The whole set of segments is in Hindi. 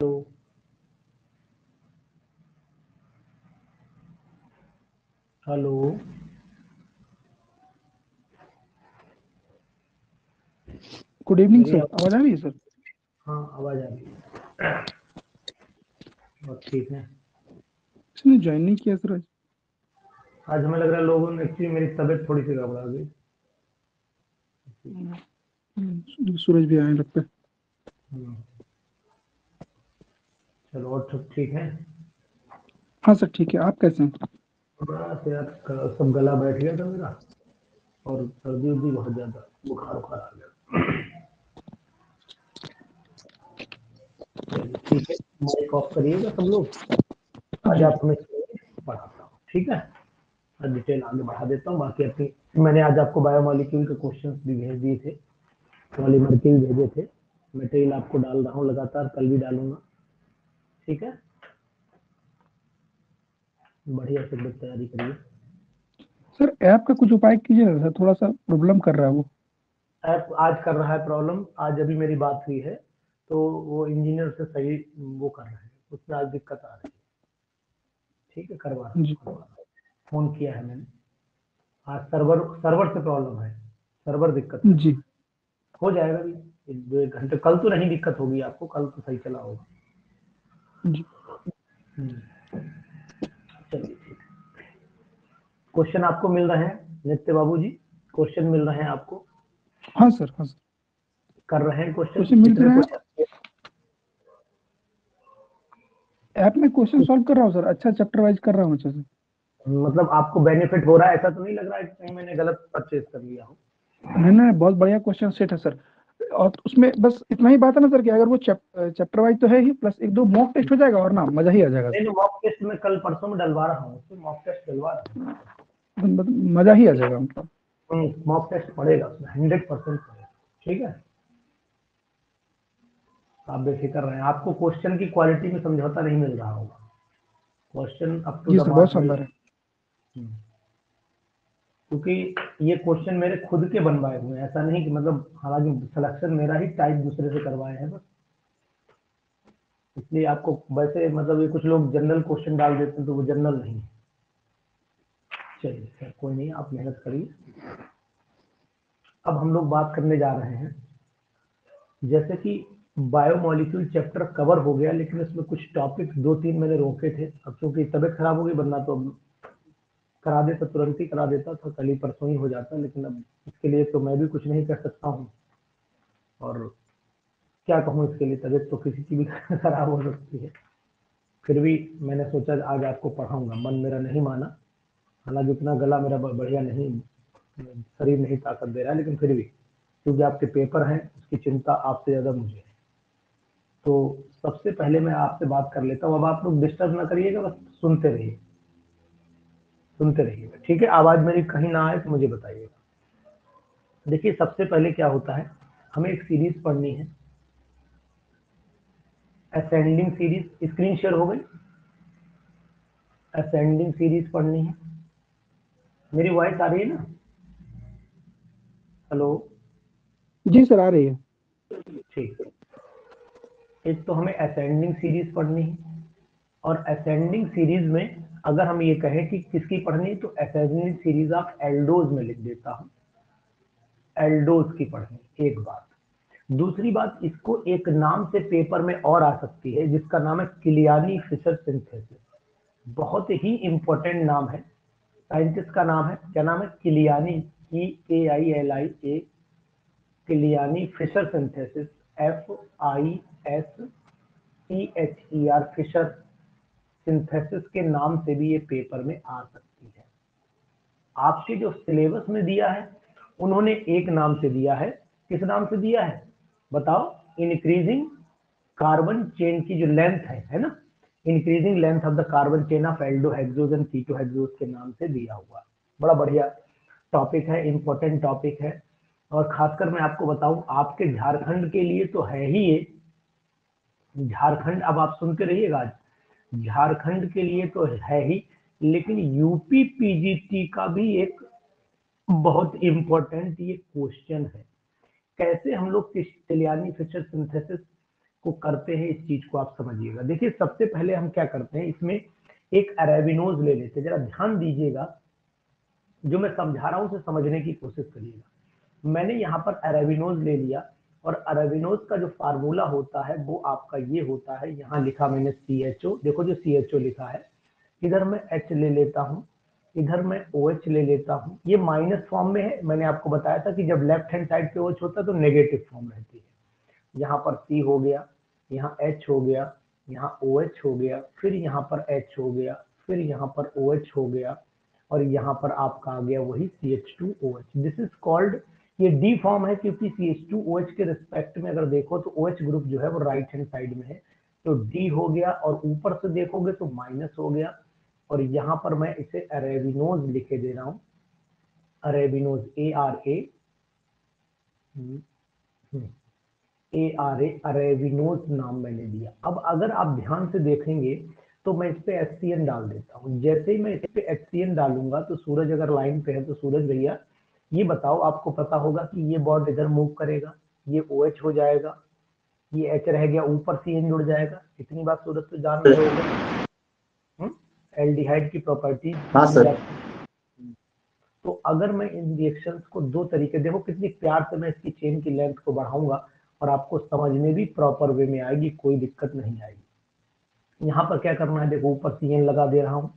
Hello. Hello good evening sir आवाज़ आ रही है सर हाँ आवाज़ आ रही है। ठीक है। इसने ज्वाइन नहीं किया सर आज। आज हमें लग रहा है लोगों ने एक्चुअली मेरी तबीयत थोड़ी सी गड़बड़ा गई सूरज भी आने लगता है। चलो और सब ठीक है? हाँ सर ठीक है। आप कैसे हैं? बस यार क- सब गला बैठ गया था मेरा और सर्दी उर्दी बहुत ज़्यादा बुखार उखार आ गया। ठीक है माइक ऑफ़ करिएगा सब लोग। आज आप हमें पढ़ाता हूँ ठीक है? डिटेल आगे बढ़ा देता हूँ बाकी अपनी मैंने आज आपको बायोमोलिक्यूल के क्वेश्चंस भी भेज दिए थे पॉलीमर के भी भेजे थे। मटेरियल आपको डाल रहा हूँ लगातार कल भी डालूँगा। ठीक है? बढ़िया से एकदम तैयारी करिए। सर ऐप का कुछ उपाय कीजिए ना सर थोड़ा सा प्रॉब्लम कर रहा है वो। ऐप आज कर रहा है प्रॉब्लम आज अभी मेरी बात हुई है तो वो इंजीनियर से सही वो कर रहे हैं उसमें आज दिक्कत आ रही है। ठीक है करवा रहा। फ़ोन किया है मैंने। आज सर्वर सर्वर से प्रॉब्लम है सर्वर दिक्कत है। जी। हो जाएगा भी। एक दो एक घंटे कल तो नहीं दिक्कत होगी आपको कल तो सही चला होगा। क्वेश्चन आपको मिल रहे हैं नित्य बाबू जी? क्वेश्चन मिल रहे हैं आपको? हाँ सर हाँ सर। कर रहे हैं क्वेश्चन? मिल रहे हैं? ऐप में क्वेश्चन सॉल्व कर रहा हूँ सर अच्छा चैप्टर वाइज कर रहा हूँ अच्छे से मतलब आपको बेनिफिट हो रहा है ऐसा तो नहीं लग रहा है कि मैंने गलत परचेज कर लिया हो? नहीं नहीं बहुत बढ़िया क्वेश्चन सेट है सर। और उसमें बस इतना ही बात है ना सर कि अगर वो चैप्टर वाइज तो है ही प्लस एक दो मॉक टेस्ट हो जाएगा और ना मज़ा ही आ जाएगा। नहीं मॉक टेस्ट में कल परसों में डलवा रहा हूँ मॉक टेस्ट डलवा मज़ा ही आ जाएगा मतलब मॉक टेस्ट पड़ेगा उसमें हंड्रेड परसेंट ठीक है? आप बेफिक्र रहें आपको क्वेश्चन की क्वालिटी में समझौता नहीं मिल रहा होगा। क्वेश्चन अप टू बहुत शानदार है। क्योंकि ये क्वेश्चन मेरे खुद के बनवाए हुए हैं। ऐसा नहीं कि मतलब हालाँकि सिलेक्शन मेरा ही टाइप दूसरे से करवाए हैं बस। इसलिए आपको वैसे मतलब ये कुछ लोग जनरल क्वेश्चन डाल देते हैं तो वो जनरल नहीं चलिए सर कोई नहीं, आप मेहनत करिए। अब हम लोग बात करने जा रहे हैं। जैसे कि बायोमोलिक्यूल चैप्टर कवर हो गया, लेकिन इसमें कुछ टॉपिक दो तीन मैंने रोके थे। अब चूँकि तबीयत खराब हो गई, वरना तो करा देता, तुरंत ही करा देता, था, कल ही परसों ही हो जाता, लेकिन अब इसके लिए तो मैं भी कुछ नहीं कर सकता हूँ। और क्या कहूँ इसके लिए, तबीयत तो किसी की भी खराब हो सकती है। फिर भी मैंने सोचा, आज आपको पढ़ाऊँगा। मन मेरा नहीं माना। हालाँकि उतना गला मेरा बढ़िया नहीं, शरीर नहीं ताकत दे रहा है लेकिन फिर भी, क्योंकि आपके पेपर हैं, उसकी चिंता आपसे ज़्यादा मुझे है। तो सबसे पहले मैं आपसे बात कर लेता हूँ। अब आप लोग डिस्टर्ब ना करिएगा, बस सुनते रहिए। सुनते रहिएगा। ठीक है? आवाज़ मेरी कहीं ना आए तो मुझे बताइएगा। देखिए सबसे पहले क्या होता है? हमें एक सीरीज़ पढ़नी है। असेंडिंग सीरीज़ स्क्रीन शेयर हो गई। असेंडिंग सीरीज़ पढ़नी है। मेरी वॉइस आ रही है ना? हेलो जी सर आ रही है। ठीक। है एक तो हमें असेंडिंग सीरीज़ पढ़नी है और असेंडिंग सीरीज़ में अगर हम ये कहें कि किसकी पढ़नी तो असेंडिंग सीरीज़ ऑफ़ एल्डोज में लिख देता हूँ। एल्डोज की पढ़नी, एक बात। दूसरी बात, इसको एक नाम से पेपर में और आ सकती है, जिसका नाम है किलियानी फिशर सिंथेसिस बहुत ही इंपॉर्टेंट नाम है। साइंटिस्ट का नाम है, क्या नाम है? Kiliani E K I L I A Kiliani Fischer synthesis F I S C H E R Fischer synthesis के नाम से भी ये पेपर में आ सकती है। आपके जो सिलेबस में दिया है, उन्होंने एक नाम से दिया है। किस नाम से दिया है? बताओ इंक्रीजिंग कार्बन चेन की जो लेंथ है है ना? Increasing length of the carbon chain of aldohexose and ketohexose के नाम से दिया हुआ बड़ा बढ़िया टॉपिक है इंपॉर्टेंट टॉपिक है। और खासकर मैं आपको बताऊँ, आपके झारखंड के लिए तो है ही ये। झारखंड, अब आप सुनते रहिएगा आज। झारखंड के लिए तो है ही, लेकिन यूपी पीजीटी का भी एक बहुत इंपॉर्टेंट ये क्वेश्चन है। कैसे हम लोग किलियानी फिशर सिंथेसिस को करते हैं, इस चीज़ को आप समझिएगा। देखिए, सबसे पहले हम क्या करते हैं, इसमें एक अरेबिनोज ले लेते हैं। जरा ध्यान दीजिएगा, जो मैं समझा रहा हूँ, उसे समझने की कोशिश करिएगा। मैंने यहाँ पर अरेबिनोज ले लिया। और अरेबिनोज का जो फार्मूला होता है, वो आपका ये होता है, यहाँ लिखा मैंने सी एच ओ देखो जो सी एच ओ लिखा है। इधर मैं एच ले लेता हूँ, इधर मैं ओ OH ले लेता हूँ। ये माइनस फॉर्म में है, मैंने आपको बताया था कि जब लेफ़्ट हैंड साइड पे ओ OH होता है तो नेगेटिव फॉर्म रहती है। यहाँ पर सी हो गया, यहाँ एच हो गया, यहाँ ओ OH हो गया, फिर यहाँ पर एच हो गया, फिर यहाँ पर ओ OH हो गया, और यहाँ पर आपका आ गया वही C H two O H this is called ये डी फॉर्म है क्योंकि CH2OH के रिस्पेक्ट में अगर देखो तो OH ग्रुप जो है वो राइट हैंड साइड में है। तो डी हो गया और ऊपर से देखोगे तो माइनस हो गया। और यहाँ पर मैं इसे अरेबिनोज लिखे दे रहा हूँ। Arabinose A R A A R A arabinose नाम मैंने दिया। अब अगर आप ध्यान से देखेंगे तो मैं इस पे एच सी डाल देता हूँ। जैसे ही मैं इस पे एच सी डालूँगा तो सूरज अगर लाइन पे है तो सूरज भैया ये बताओ आपको पता होगा कि ये बॉन्ड इधर मूव करेगा ये ओ OH हो जाएगा ये एच रह गया ऊपर सी एन जुड़ जाएगा। इतनी बात सूरज तो जान रहे होगा। एल्डिहाइड की प्रॉपर्टी हाँ सर तो अगर मैं इन रिएक्शंस को दो तरीके देखो कितनी प्यार से मैं इसकी चेन की लेंथ को बढ़ाऊँगा और आपको समझने भी प्रॉपर वे में आएगी कोई दिक्कत नहीं आएगी। यहाँ पर क्या करना है? देखो ऊपर सी एन लगा दे रहा हूँ।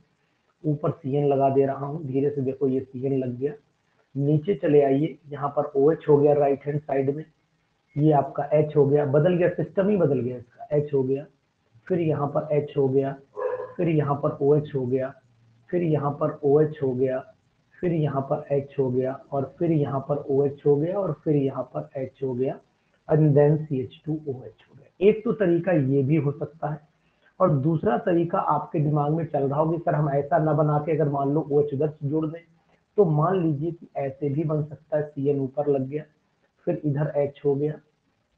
ऊपर सी एन लगा दे रहा हूँ। धीरे से देखो ये सी एन लग गया। नीचे चले आइए यहाँ पर ओ OH हो गया राइट हैंड साइड में ये आपका एच हो गया बदल गया सिस्टम ही बदल गया इसका एच हो गया फिर यहाँ पर एच हो गया फिर यहाँ पर ओ OH हो गया फिर यहाँ पर ओ OH हो गया फिर यहाँ पर एच हो गया और फिर यहाँ पर ओ OH हो गया और फिर यहाँ पर एच हो गया and then C H two O H हो गया एक तो तरीका ये भी हो सकता है और दूसरा तरीका आपके दिमाग में चल रहा होगा सर हम ऐसा ना बना के अगर मान लो ओ OH उधर जोड़ दें तो मान लीजिए कि ऐसे भी बन सकता है सीएन ऊपर लग गया, फिर इधर एच हो गया,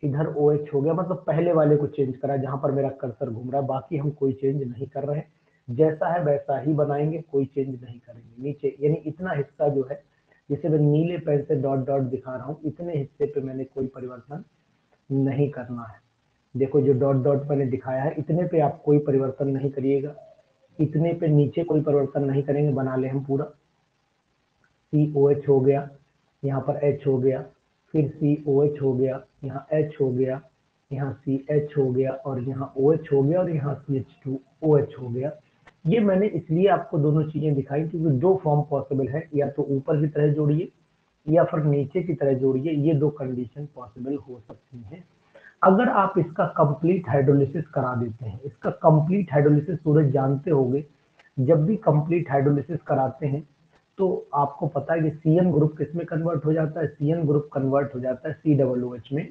इधर ओ OH हो गया मतलब पहले वाले को चेंज करा जहाँ पर मेरा कर्सर घूम रहा है, बाकी हम कोई चेंज नहीं कर रहे जैसा है वैसा ही बनाएँगे, कोई चेंज नहीं करेंगे। नीचे, यानी इतना हिस्सा जो है, जिसे मैं नीले पेन से डॉट डॉट दिखा रहा हूँ, इतने हिस्से पे मैंने कोई परिवर्तन नहीं करना है। देखो जो डॉट डॉट मैंने दिखाया है, इतने पे आप कोई परिवर्तन नहीं करिएगा। इतने पे नीचे कोई परिवर्तन नहीं करेंगे, बना ले हम पूरा। सी ओ एच हो गया, यहाँ पर एच हो गया, फिर सी ओ एच हो गया, यहाँ एच हो गया, यहाँ सी एच हो गया और यहाँ ओ एच हो गया और यहाँ C H two O H हो गया। ये मैंने इसलिए आपको दोनों चीज़ें दिखाई क्योंकि दो फॉर्म पॉसिबल है, या तो ऊपर की तरह जोड़िए या फिर नीचे की तरह जोड़िए, ये दो कंडीशन पॉसिबल हो सकती हैं। अगर आप इसका कंप्लीट हाइड्रोलिसिस करा देते हैं, इसका कंप्लीट हाइड्रोलिसिस सूरज जानते होंगे, जब भी कंप्लीट हाइड्रोलिसिस कराते हैं तो आपको पता है कि सी एन ग्रुप किसमें कन्वर्ट हो जाता है? सी एन ग्रुप कन्वर्ट हो जाता है सी डबल ओ एच में।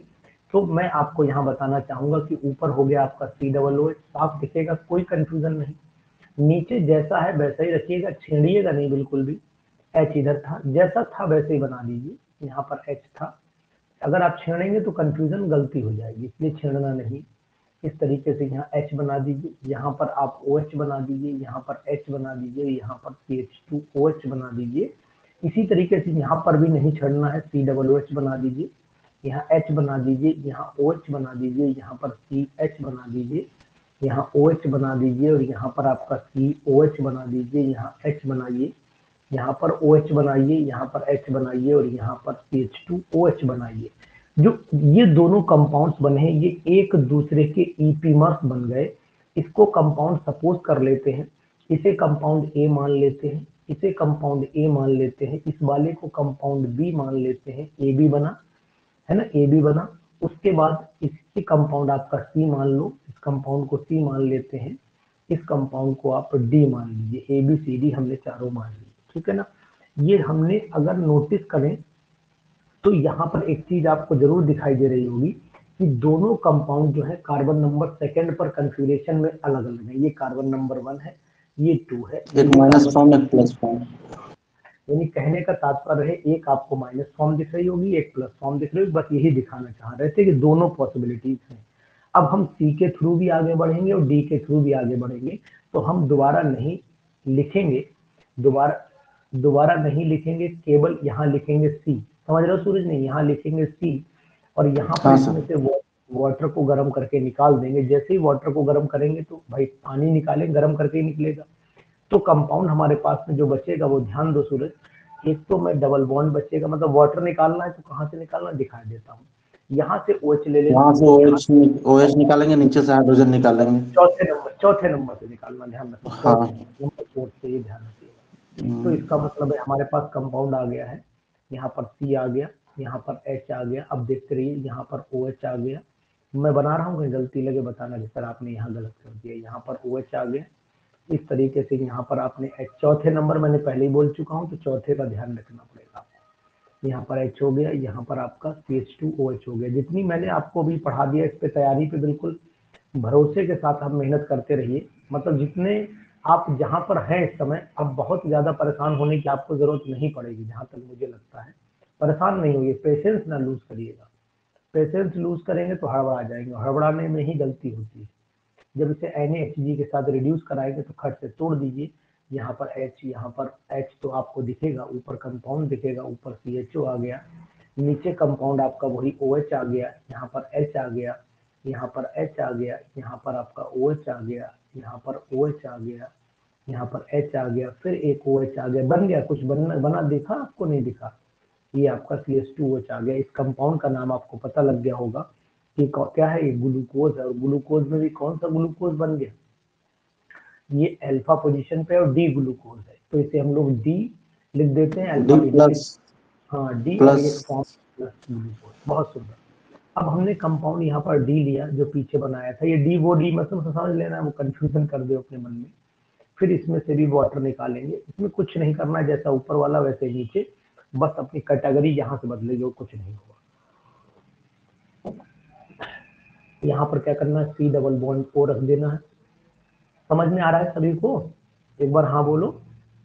तो मैं आपको यहाँ बताना चाहूँगा कि ऊपर हो गया आपका सी डबल ओ एच साफ़ दिखेगा कोई कंफ्यूजन नहीं। नीचे जैसा है वैसा ही रखिएगा, छेड़िएगा नहीं बिल्कुल भी। एच इधर था, जैसा था वैसे ही बना दीजिए। यहाँ पर एच था। अगर आप छेड़ेंगे तो कंफ्यूजन गलती हो जाएगी, इसलिए छेड़ना नहीं। इस तरीके से यहाँ H बना दीजिए यहाँ पर आप OH बना दीजिए यहाँ पर H बना दीजिए यहाँ पर CH2OH बना दीजिए इसी तरीके से यहाँ पर भी नहीं छड़ना है सी डबल OH बना दीजिए यहाँ H बना दीजिए यहाँ OH बना दीजिए यहाँ पर सी एच बना दीजिए यहाँ OH बना दीजिए और यहाँ पर आपका सी OH बना दीजिए यहाँ H बनाइए यहाँ पर ओ OH बनाइए यहाँ पर H बनाइए और यहाँ पर CH2OH बनाइए जो ये दोनों कंपाउंड्स बने हैं, ये एक दूसरे के ईपीमर्स बन गए। इसको कंपाउंड सपोज़ कर लेते हैं। इसे कंपाउंड ए मान लेते हैं। इसे कंपाउंड ए मान लेते हैं। इस वाले को कंपाउंड बी मान लेते हैं। ए बी बना, है ना? ए बी बना। उसके बाद इसकी कंपाउंड आपका सी मान लो। इस कंपाउंड को सी मान लेते हैं। इस कंपाउंड को आप डी मान लीजिए। ए बी सी डी हमने चारों मान लिए। ठीक है ना? ये हमने अगर नोटिस करें तो यहाँ पर एक चीज़ आपको ज़रूर दिखाई दे रही होगी कि दोनों कंपाउंड जो है कार्बन नंबर सेकंड पर कंफिग्रेशन में अलग अलग है। ये कार्बन नंबर वन है ये टू है एक माइनस फॉर्म एक प्लस फॉर्म यानी कहने का तात्पर्य है एक आपको माइनस फॉर्म दिख रही होगी एक प्लस फॉर्म दिख रही होगी। बस यही दिखाना चाह रहे थे कि दोनों पॉसिबिलिटीज हैं। अब हम सी के थ्रू भी आगे बढ़ेंगे और डी के थ्रू भी आगे बढ़ेंगे। तो हम दोबारा नहीं लिखेंगे दोबारा दोबारा नहीं लिखेंगे केवल यहाँ लिखेंगे सी समझ रहे हो सूरज? नहीं यहाँ लिखेंगे सी और यहाँ पर हाँ, इसमें से वाटर को गर्म करके निकाल देंगे। जैसे ही वाटर को गर्म करेंगे तो भाई पानी निकालें गर्म करके ही निकलेगा। तो कंपाउंड हमारे पास में जो बचेगा वो ध्यान दो सूरज एक तो मैं डबल बॉन्ड बचेगा मतलब वाटर निकालना है तो कहाँ से निकालना दिखा देता हूँ। यहाँ से ओ OH ले लेना। वहाँ से OH नि- OH निकालेंगे नीचे से हाइड्रोजन निकालेंगे। चौथे नंबर चौथे नंबर से निकालना ध्यान रखना। हाँ। से ये ध्यान रखिएगा। हम्म, तो इसका मतलब है हमारे पास कंपाउंड आ गया है। यहाँ पर सी आ गया, यहाँ पर एच आ गया। अब देखते रहिए, यहाँ पर ओ OH आ गया। मैं बना रहा हूँ, कहीं गलती लगे बताना कि सर आपने यहाँ गलत कर दिया। यहाँ पर ओ OH आ गया। इस तरीके से यहाँ पर आपने H, चौथे नंबर मैंने पहले ही बोल चुका हूँ तो चौथे का ध्यान रखना पड़ेगा। यहाँ पर एच हो गया, यहाँ पर आपका C H two O H हो गया। जितनी मैंने आपको भी पढ़ा दिया इस पर तैयारी पे, बिल्कुल भरोसे के साथ आप मेहनत करते रहिए। मतलब जितने आप जहाँ पर हैं इस समय अब बहुत ज़्यादा परेशान होने की आपको ज़रूरत नहीं पड़ेगी, जहाँ तक मुझे लगता है। परेशान नहीं होइए पेशेंस ना लूज करिएगा। पेशेंस लूज करेंगे तो हड़बड़ा जाएँगे हड़बड़ाने में ही गलती होती है। जब इसे एनएचजी के साथ रिड्यूस कराएँगे तो खर्च से तोड़ दीजिए। यहाँ पर एच यहाँ पर एच तो आपको दिखेगा, ऊपर कंपाउंड दिखेगा, ऊपर सी एच ओ आ गया, नीचे कंपाउंड आपका वही ओ एच आ गया, यहाँ पर एच आ गया, यहाँ पर एच आ गया, यहाँ पर आपका ओ एच आ गया। यहाँ पर ओ एच आ गया यहाँ पर एच आ गया फिर एक ओ एच आ गया बन गया कुछ बनना बना दिखा आपको? नहीं दिखा। ये आपका सी एस टू एच आ गया। इस कंपाउंड का नाम आपको पता लग गया होगा कि क्या है? ये ग्लूकोज है और ग्लूकोज में भी कौन सा ग्लूकोज बन गया? ये अल्फ़ा पोजीशन पे और डी ग्लूकोज है। तो इसे हम लोग डी लिख देते हैं। अल्फ़ा प्लस हाँ डी प्लस ग्लूकोज बहुत सुंदर। अब हमने कंपाउंड यहाँ पर डी लिया जो पीछे बनाया था। ये डी वो डी मतलब समझ लेना है वो कंफ्यूजन कर दे अपने मन में। फिर इसमें से भी वाटर निकालेंगे। इसमें कुछ नहीं करना जैसा ऊपर वाला वैसे नीचे। बस अपनी कैटेगरी यहाँ से बदलेगी और कुछ नहीं होगा यहाँ पर क्या करना है? सी डबल बॉन्ड ओ रख देना है। समझ में आ रहा है सभी को? एक बार हाँ बोलो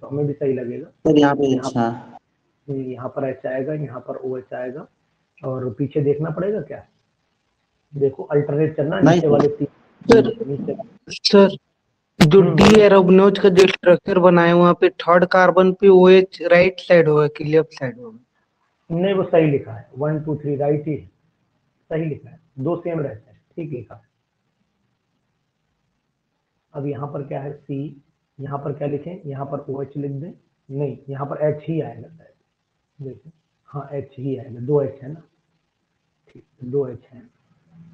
तो हमें भी सही लगेगा। यहाँ पे अच्छा। यहाँ पर एच आएगा यहाँ पर ओ एच आएगा। और पीछे देखना पड़ेगा क्या? देखो अल्टरनेट चलना नहीं। नीचे वाले सर तीन नीचे सर जो डी एरोबनोज का जो स्ट्रक्चर बनाया वहाँ पे थर्ड कार्बन पे ओ एच राइट साइड होगा कि लेफ़्ट साइड होगा नहीं वो सही लिखा है। वन टू थ्री राइट ही सही लिखा है। दो सेम रहता है। ठीक लिखा है। अब यहाँ पर क्या है? सी यहाँ पर क्या लिखें? यहाँ पर ओ एच लिख दें। नहीं यहाँ पर एच ही आएगा। शायद देखो हाँ एच ही आएगा। दो एच है ना? दो एच है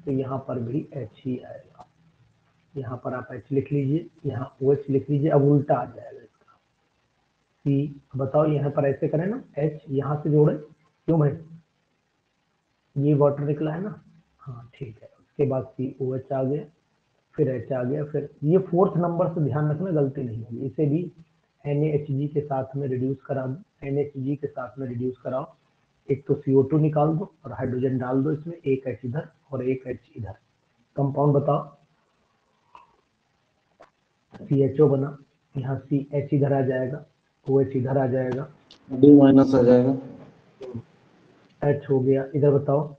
तो यहाँ पर भी एच ही आएगा। यहाँ पर आप एच लिख लीजिए, यहाँ ओ एच लिख लीजिए, अब उल्टा आ जाएगा इसका। सी बताओ यहाँ पर ऐसे करें ना एच यहाँ से जोड़े। क्यों भाई? ये वाटर निकला है ना? हाँ ठीक है। उसके बाद सी ओ एच आ गया, फिर एच आ गया, फिर ये फोर्थ नंबर से ध्यान रखना गलती नहीं होगी इसे भी एन के साथ में रिड्यूस करा दो। एन के साथ में रिड्यूस कराओ एक तो CO2 निकाल दो और हाइड्रोजन डाल दो इसमें एक एच इधर और एक एच इधर। कंपाउंड बताओ। सी एच ओ बना यहाँ सी एच इधर आ जाएगा ओ एच इधर आ जाएगा। डी माइनस आ जाएगा। एच हो गया इधर बताओ।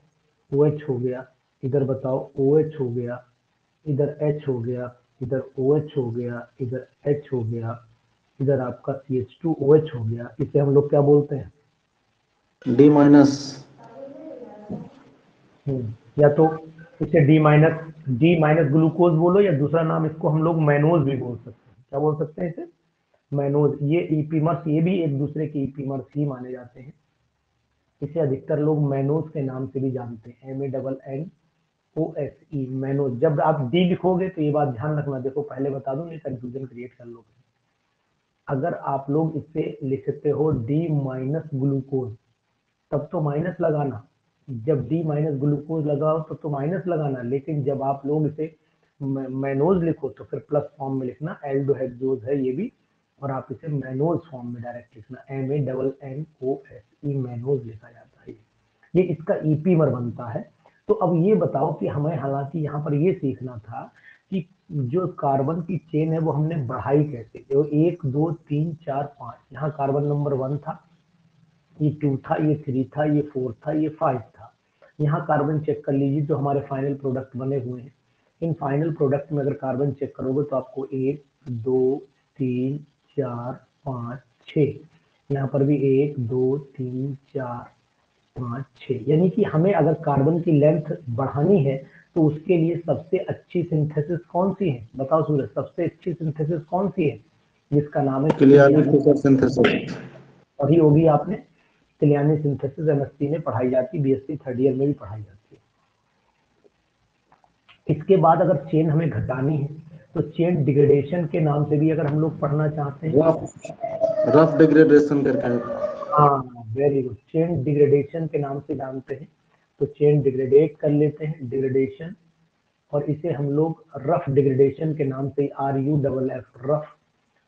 ओ एच हो गया इधर बताओ। ओ एच हो गया इधर एच हो गया इधर ओ एच हो गया इधर एच हो गया इधर आपका C H two O H हो गया। इसे हम लोग क्या बोलते हैं? डी माइनस हम्म, या तो इसे D minus D minus glucose बोलो या दूसरा नाम इसको हम लोग मैनोज भी बोल सकते हैं। क्या बोल सकते हैं इसे? मैनोज ये ईपीमर्स ये भी एक दूसरे के ईपीमर्स ही माने जाते हैं। इसे अधिकतर लोग मैनोज के नाम से भी जानते हैं। M A double N O S E mannose जब आप डी लिखोगे तो ये बात ध्यान रखना देखो पहले बता दूँ नहीं कंफ्यूजन क्रिएट कर लोगे। अगर आप लोग इसे लिखते हो डी माइनस ग्लूकोज तब तो माइनस लगाना। जब डी माइनस ग्लूकोज लगाओ तो तो माइनस लगाना। लेकिन जब आप लोग इसे मैनोज लिखो तो फिर प्लस फॉर्म में लिखना। एल्डोहेक्सोज है ये भी, और आप इसे मैनोज फॉर्म में डायरेक्ट लिखना। M A double N O S E mannose लिखा जाता है। ये इसका ईपीमर बनता है। तो अब ये बताओ कि हमें हालाँकि यहाँ पर ये सीखना था कि जो कार्बन की चेन है, वो हमने बढ़ाई कैसे? तो एक, दो, तीन, चार, पाँच। यहाँ कार्बन नंबर वन था। ये टू था ये थ्री था ये फोर था ये फाइव था। यहाँ कार्बन चेक कर लीजिए जो हमारे फाइनल प्रोडक्ट बने हुए हैं। इन फाइनल प्रोडक्ट में अगर कार्बन चेक करोगे तो आपको एक दो तीन चार पाँच छः यहाँ पर भी एक दो तीन चार पाँच छः यानी कि हमें अगर कार्बन की लेंथ बढ़ानी है तो उसके लिए सबसे अच्छी सिंथेसिस कौन सी है? बताओ सूरज सबसे अच्छी सिंथेसिस कौन सी है? जिसका नाम है सिंथेसिस पढ़ी होगी आपने? कल्याणी सिंथेसिस एमएससी में पढ़ाई जाती है बीएससी थर्ड ईयर में भी पढ़ाई जाती है। इसके बाद अगर चेन हमें घटानी है तो चेन डिग्रेडेशन के नाम से भी अगर हम लोग पढ़ना चाहते हैं। रफ डिग्रेडेशन करके हाँ वेरी गुड चेन डिग्रेडेशन के नाम से जानते हैं तो चेन डिग्रेडेट कर लेते हैं डिग्रेडेशन और इसे हम लोग रफ डिग्रेडेशन के नाम से R U double F Ruff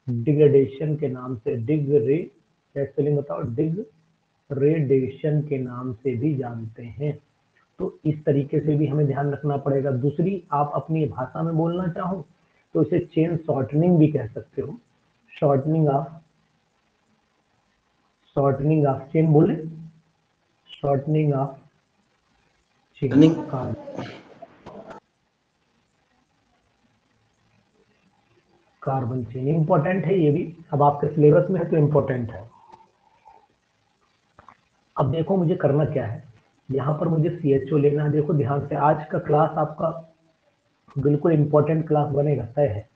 degradation के नाम से डिग रे क्या स्पेलिंग बताओ? डिग रेडेशन के नाम से भी जानते हैं। तो इस तरीके से भी हमें ध्यान रखना पड़ेगा। दूसरी आप अपनी भाषा में बोलना चाहो तो इसे चेन शॉर्टनिंग भी कह सकते हो। Shortening of shortening of chain बोले। Shortening of chain Shortening. Carbon chain important है ये भी। अब आपके सिलेबस में है तो इम्पोर्टेंट है। अब देखो मुझे करना क्या है। यहाँ पर मुझे सी एच ओ लेना है। देखो ध्यान से, आज का क्लास आपका बिल्कुल इम्पोर्टेंट क्लास बनेगा, तय है।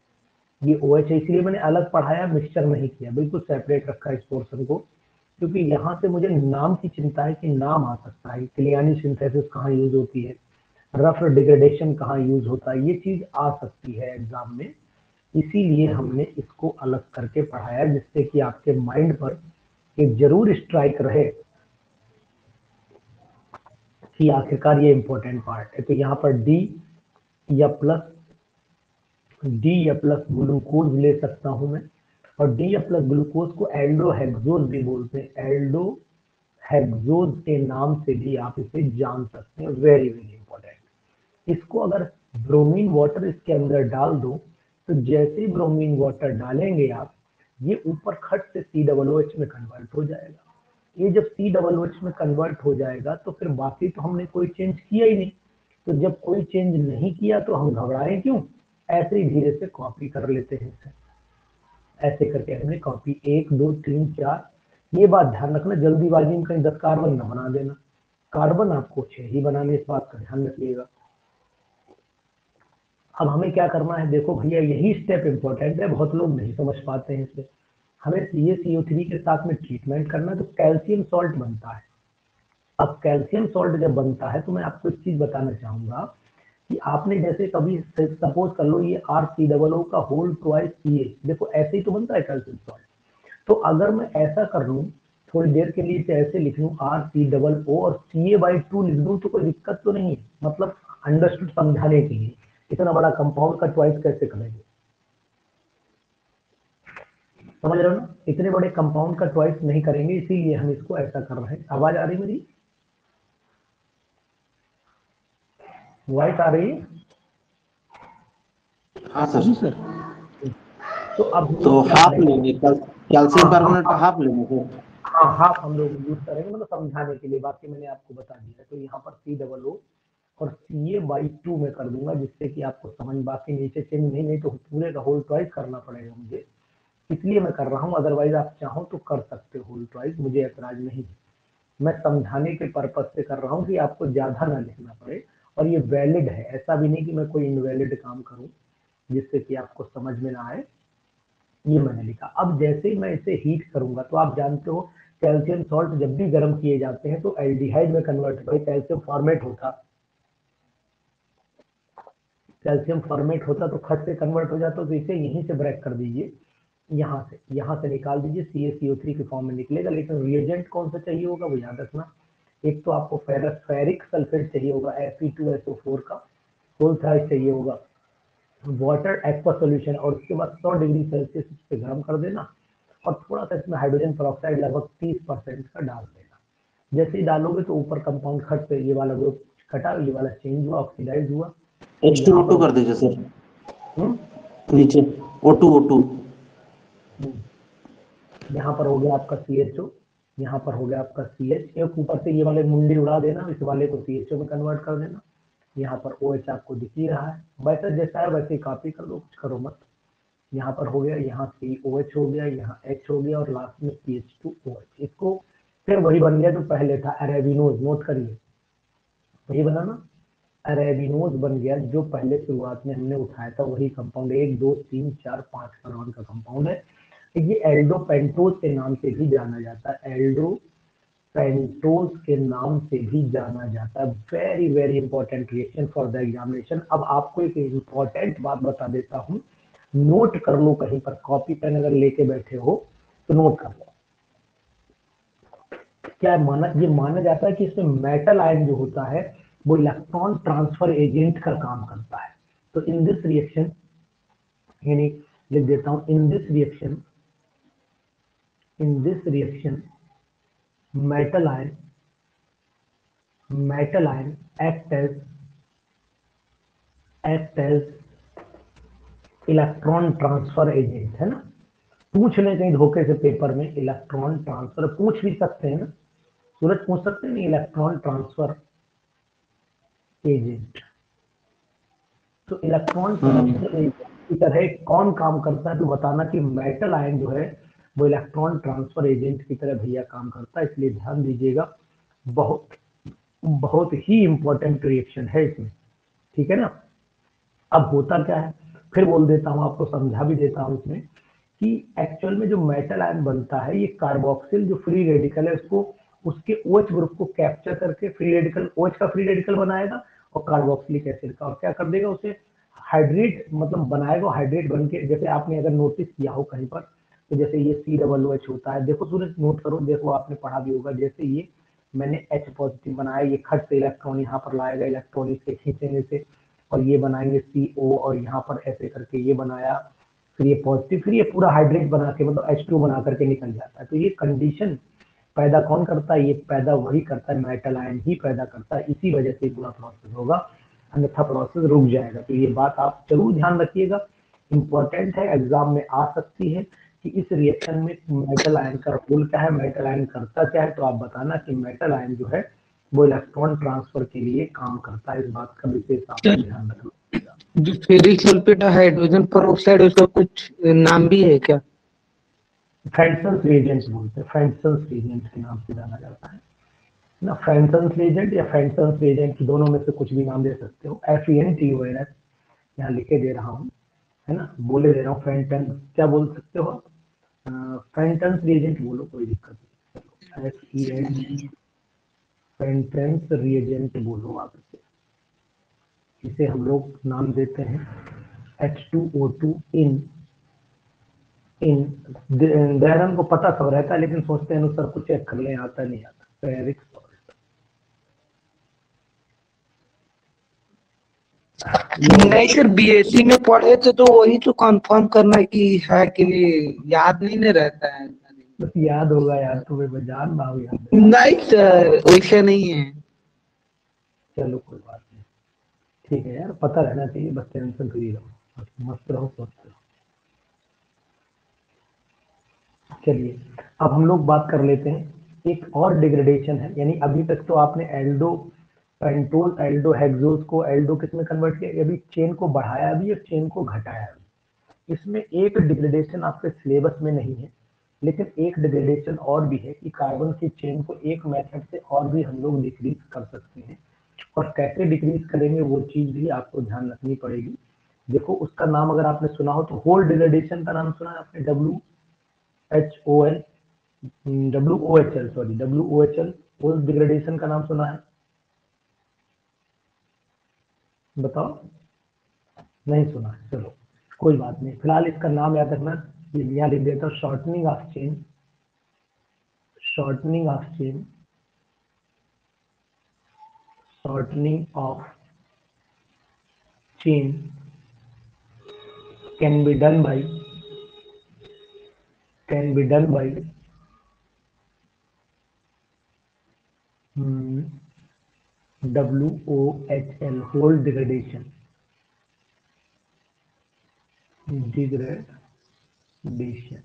ये ओ एच इसलिए मैंने अलग पढ़ाया मिक्सचर नहीं किया। बिल्कुल सेपरेट रखा है इस पोर्शन को, क्योंकि यहाँ से मुझे नाम की चिंता है कि नाम आ सकता है। क्लियानी सिंथेसिस कहाँ यूज़ होती है? रफ डिग्रेडेशन कहाँ यूज़ होता है? ये चीज़ आ सकती है एग्ज़ाम में। इसीलिए हमने इसको अलग करके पढ़ाया, जिससे कि आपके माइंड पर एक ज़रूर स्ट्राइक रहे। कि आखिरकार ये इंपॉर्टेंट पार्ट है तो यहाँ पर डी या प्लस डी या प्लस ग्लूकोज ले सकता हूँ मैं। और डी या प्लस ग्लूकोज को एल्डो हेक्सोज भी बोलते हैं। एल्डो हेक्सोज के नाम से भी आप इसे जान सकते हैं। वेरी वेरी इंपॉर्टेंट इसको अगर ब्रोमीन वाटर इसके अंदर डाल दो तो जैसे ही ब्रोमीन वाटर डालेंगे आप, ये ऊपर खट से सी डबल ओ एच में कन्वर्ट हो जाएगा। ये जब सी डबल एच में कन्वर्ट हो जाएगा तो फिर बाकी तो हमने कोई चेंज किया ही नहीं। तो जब कोई चेंज नहीं किया तो हम घबराए क्यों? ऐसे ही धीरे से कॉपी कर लेते हैं ऐसे करके हमने कॉपी एक, दो, तीन, चार। ये बात ध्यान रखना, जल्दीबाजी में कहीं दस कार्बन न बना देना। कार्बन आपको छह ही बनाने इस बात का ध्यान रखिएगा। अब हमें क्या करना है? देखो भैया, यही स्टेप इंपॉर्टेंट है, बहुत लोग नहीं समझ पाते हैं इसे। हमें सी ए सी ओ थ्री के साथ में ट्रीटमेंट करना है तो कैल्शियम सॉल्ट बनता है। अब कैल्शियम सॉल्ट जब बनता है तो मैं आपको एक चीज़ बताना चाहूँगा कि आपने जैसे कभी सपोज़ कर लो ये आर सी डबल ओ का होल ट्वाइस सी देखो ऐसे ही तो बनता है कैल्शियम सॉल्ट तो अगर मैं ऐसा कर लूँ, थोड़ी देर के लिए ऐसे लिख लूँ आर सी डबल ओ और सी ए बाई टू लिख दूँ तो कोई दिक्कत तो नहीं है मतलब अंडरस्टूड समझाने के लिए। इतना बड़ा कंपाउंड का ट्वाइस कैसे करेंगे? समझ रहे हो ना? इतने बड़े कंपाउंड का ट्वाइस नहीं करेंगे इसीलिए हम इसको ऐसा कर रहे हैं। आवाज़ आ रही मेरी? वॉइस आ रही है? सर। सर। तो अब तो हाफ़? लेंगे कैल- कैल्शियम कार्बोनेट का हाफ़ लेंगे सर। हाँ हाफ़ हम लोग यूज़ करेंगे मतलब समझाने के लिए बाकी मैंने आपको बता दिया तो यहाँ पर सी डबल ओ और सी ए बाई टू में कर दूँगा जिससे कि आपको समझ बाकी नीचे चेंज नहीं नहीं तो पूरे का होल ट्वाइस करना पड़ेगा मुझे। इसलिए मैं कर रहा हूँ अदरवाइज़ आप चाहो तो कर सकते हो। होल ट्वाइस मुझे ऐतराज नहीं मैं समझाने के पर्पज से कर रहा हूँ कि आपको ज़्यादा ना लिखना पड़े, और ये वैलिड है। ऐसा भी नहीं कि मैं कोई इनवैलिड काम करूँ, जिससे कि आपको समझ में ना आए। ये मैंने लिखा। अब जैसे ही मैं इसे हीट करूँगा तो आप जानते हो कैल्शियम सॉल्ट जब भी गर्म किए जाते हैं तो एल्डिहाइड में कन्वर्ट होता कैल्शियम फॉर्मेट होता। कैल्शियम फॉर्मेट होता तो खट से कन्वर्ट हो जाता तो इसे यहीं से ब्रेक कर दीजिए। यहाँ से यहाँ से निकाल दीजिए सी ए सी ओ थ्री के फॉर्म में निकलेगा लेकिन रिएजेंट कौन सा चाहिए होगा वो याद रखना। एक तो आपको फेरिक सल्फेट चाहिए होगा F E two S O four का। होल थ्राइस चाहिए होगा। वाटर एक्वा सोल्यूशन और उसके बाद 100 डिग्री सेल्सियस पे गर्म कर देना और थोड़ा सा इसमें हाइड्रोजन पेरोक्साइड लगभग 30 परसेंट का डाल देना। जैसे ही डालोगे तो ऊपर कंपाउंड खट पे ये वाला ग्रुप कटा ये वाला चेंज हुआ ऑक्सीडाइज हुआ। एच टू ओ टू कर दीजिए सर हम्म? नीचे ओ टू ओ टू यहाँ पर हो गया आपका सी एच ओ यहाँ पर हो गया आपका सी एच एक ऊपर से ये वाले मुंडी उड़ा देना, इस वाले को सी एच ओ में कन्वर्ट कर देना। यहाँ पर ओ एच आपको दिख ही रहा है। वैसे जैसा है, वैसे कॉपी कर दो, कुछ करो मत। यहाँ पर हो गया, यहाँ सी ओ एच हो गया, यहाँ एच हो गया, और लास्ट में C H two O H इसको फिर वही बन गया जो पहले था अरेबिनोज नोट करिए। वही बना ना? अरेबिनोज बन गया जो पहले शुरुआत में हमने उठाया था, वही कंपाउंड एक, दो, तीन, चार, पाँच कार्बन का कंपाउंड है। ये एल्डो पेंटोज के नाम से भी जाना जाता है। एल्डो पेंटोज के नाम से भी जाना जाता है। Very very important reaction for the examination अब आपको एक इंपॉर्टेंट बात बता देता हूँ। नोट कर लो कहीं पर। कॉपी पेन अगर लेके बैठे हो तो नोट कर लो। क्या माना, ये माना जाता है कि इसमें मेटल आयन जो होता है, वो इलेक्ट्रॉन ट्रांसफ़र एजेंट का काम करता है। तो इन दिस रिएक्शन यानी लिख देता हूँ in this reaction in this reaction metal ion metal ion act as act as electron transfer agent है ना? पूछ ले कहीं धोखे से पेपर में इलेक्ट्रॉन ट्रांसफ़र पूछ भी सकते हैं ना? सूरज पूछ सकते हैं इलेक्ट्रॉन ट्रांसफ़र एजेंट तो इलेक्ट्रॉन ट्रांसफ़र एजेंट की तरह कौन काम करता है? तो बताना कि मेटल आयन जो है वो इलेक्ट्रॉन ट्रांसफ़र एजेंट की तरह भैया काम करता है, इसलिए ध्यान दीजिएगा, बहुत बहुत ही इंपॉर्टेंट रिएक्शन है इसमें, ठीक है ना? अब होता क्या है? फिर बोल देता हूँ, आपको समझा भी देता हूँ इसमें कि एक्चुअल में जो मेटल आयन बनता है, ये कार्बोक्सिल जो फ्री रेडिकल है, उसको, उसके OH ग्रुप को कैप्चर करके फ्री रेडिकल OH का फ्री रेडिकल बनाएगा और कार्बोक्सिलिक एसिड का, और क्या कर देगा उसे? हाइड्रेट मतलब बनाएगा हाइड्रेट बन के, जैसे आपने अगर नोटिस किया हो कहीं पर तो जैसे ये सी डबल ओ एच होता है, देखो सूरज नोट करो, देखो आपने पढ़ा भी होगा, जैसे ये मैंने एच पॉजिटिव बनाया, ये खट से इलेक्ट्रॉन यहाँ पर लाएगा इलेक्ट्रॉन इसके खींचने से, और ये बनाएँगे सी ओ और यहाँ पर ऐसे करके ये बनाया, फिर ये पॉजिटिव फिर ये पूरा हाइड्रेट बना के मतलब एच टू बना करके निकल जाता है। तो ये कंडीशन पैदा कौन करता है? ये पैदा वही करता है मेटल आयन ही पैदा करता है, इसी वजह से पूरा प्रोसेस होगा, अन्यथा प्रोसेस रुक जाएगा। तो ये बात आप ज़रूर ध्यान रखिएगा इंपॉर्टेंट है एग्ज़ाम में आ सकती है। कि इस रिएक्शन में मेटल आयन का रोल क्या है मेटल आयन करता क्या है? तो आप बताना कि मेटल आयन जो है वो इलेक्ट्रॉन ट्रांसफ़र के लिए काम करता है। इस बात का विशेष आपको ध्यान रखना। जो फेरिक सल्फेट हाइड्रोजन पेरोक्साइड उसका कुछ नाम भी है क्या? फ्रेंसन्स रिएजेंट बोलते हैं। फ्रेंसन्स रिएजेंट के नाम से जाना जाता है। ना फ्रेंसन्स रिएजेंट या फ्रेंसन्स रिएजेंट दोनों में से कुछ भी नाम दे सकते हो। F E N T O N S यहाँ लिखे दे रहा हूँ है ना? बोले दे रहा हूँ फ्रेंटन क्या बोल सकते हो आप? फेंटेंस रिएजेंट बोलो कोई दिक्कत नहीं S E N Fenton's reagent बोलो आप इसे इसे हम लोग नाम देते हैं एच टू ओ टू इन इन दयानंद को पता सब रहता है लेकिन सोचते हैं सर कुछ चेक कर ले आता नहीं आता नहीं सर बीएससी में पढ़े थे तो वही तो कंफर्म करना कि है कि नहीं याद नहीं ना रहता है। बस याद होगा यार तुम्हें बजान भाव याद। नहीं सर वैसे नहीं है। चलो कोई बात नहीं। ठीक है यार पता रहना चाहिए बस टेंशन फ्री रहो। मस्त रहो स्वस्थ रहो। चलिए अब हम लोग बात कर लेते हैं। एक और डिग्रेडेशन है यानी अभी तक तो आपने एल्डो पेंटोल एल्डो हेक्सोज को एल्डो किसमें कन्वर्ट किया? अभी चेन को बढ़ाया भी और चेन को घटाया भी। इसमें एक डिग्रेडेशन आपके सिलेबस में नहीं है, लेकिन एक डिग्रेडेशन और भी है कि कार्बन की चेन को एक मेथड से और भी हम लोग डिक्रीज कर सकते हैं। और कैसे डिक्रीज करेंगे वो चीज़ भी आपको ध्यान रखनी पड़ेगी। देखो, उसका नाम अगर आपने सुना हो तो होल डिग्रेडेशन का नाम सुना है आपने? W H O L W O H L sorry W O H L Wohl degradation का नाम सुना है। बताओ। नहीं सुना चलो कोई बात नहीं। फ़िलहाल इसका नाम याद रखना ये यहाँ लिख देता हूँ shortening of chain shortening of chain shortening of chain be done by can be done by hmm, WOHL whole degradation. Degradation.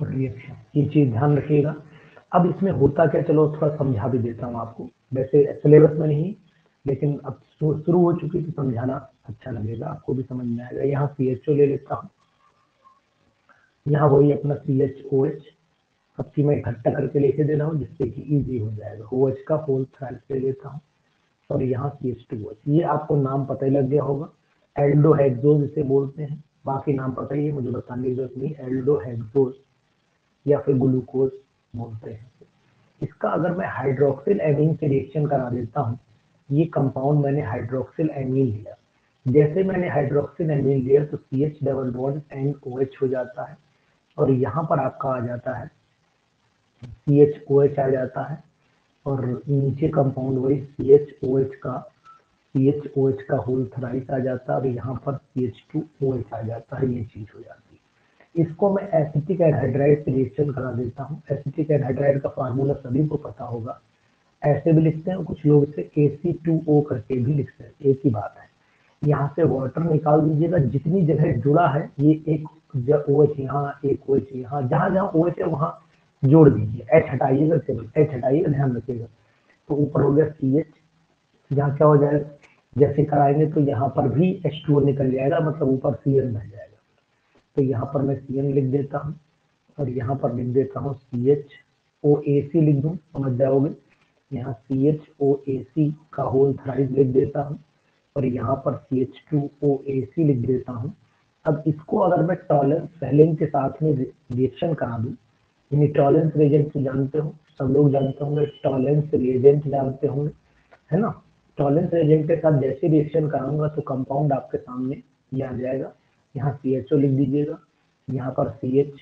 और रिएक्शन ये चीज़ ध्यान रखिएगा। अब इसमें होता क्या, चलो थोड़ा समझा भी देता हूँ आपको। वैसे सिलेबस में नहीं, लेकिन अब शुरू हो चुकी तो समझाना अच्छा लगेगा। आपको भी समझ में आएगा। यहाँ सी एच ओ ले लेता हूँ। यहाँ वही अपना सी एच ओ एच सबकी मैं इकट्ठा करके लेके दे रहा हूँ, जिससे कि इजी हो जाएगा। ओ एच का होल थ्राइस ले लेता हूँ और यहाँ सी एच टू एच ये आपको नाम पता ही लग गया होगा। एल्डो हेक्सोज इसे बोलते हैं। बाकी नाम पता ही है, मुझे बताने की ज़रूरत नहीं। एल्डो हेक्सोज या फिर ग्लूकोज बोलते हैं। इसका अगर मैं हाइड्रोक्सिल एमीन से रिएक्शन करा देता हूँ, ये कंपाउंड मैंने हाइड्रोक्सिल एमीन लिया। जैसे मैंने हाइड्रोक्सिल एमीन लिया तो C H double bond and O H हो जाता है और यहाँ पर आपका आ जाता है सी एच ओ एच आ जाता है और नीचे कंपाउंड वही सी एच ओ एच का सी एच ओ एच का होल थ्राइस आ जाता है और यहाँ पर C H two O H आ जाता है, ये चीज़ हो जाती है। इसको मैं एसिटिक एनहाइड्राइड से रिएक्शन करा देता हूँ। एसिटिक एनहाइड्राइड का फार्मूला सभी को पता होगा। ऐसे भी लिखते हैं कुछ लोग इसे ए सी टू ओ करके भी लिखते हैं। एक ही बात है। यहाँ से वाटर निकाल दीजिएगा। जितनी जगह जुड़ा है, ये एक ओ एच यहाँ, एक ओ एच यहाँ, जहाँ जहाँ ओ एच है, वहाँ जोड़ दीजिए। एच हटाइएगा केवल एच हटाइएगा ध्यान रखिएगा। तो ऊपर हो गया सी एच यहाँ क्या हो जाएगा? जैसे कराएँगे तो यहाँ पर भी एच टू निकल जाएगा मतलब ऊपर सी एन बन जाएगा। तो यहाँ पर मैं सी एन लिख देता हूँ और यहाँ पर लिख देता हूँ सी एच ओ ए सी लिख दूँ। समझ जाओगे? यहाँ सी एच ओ ए सी का होल थ्राइस लिख देता हूँ और यहाँ पर सी एच टू ओ ए सी लिख देता हूँ। अब इसको अगर मैं टॉलर सेलिंग के साथ में रिएक्शन करा दूँ यानी टॉलेंस रिएजेंट जानते हो, सब लोग जानते होंगे टॉलेंस रिएजेंट जानते होंगे, है ना? टॉलेंस एजेंट के साथ जैसे रिएक्शन कराऊँगा तो कंपाउंड आपके सामने ये आ जाएगा। यहाँ सी एच ओ लिख दीजिएगा, यहाँ पर सी एच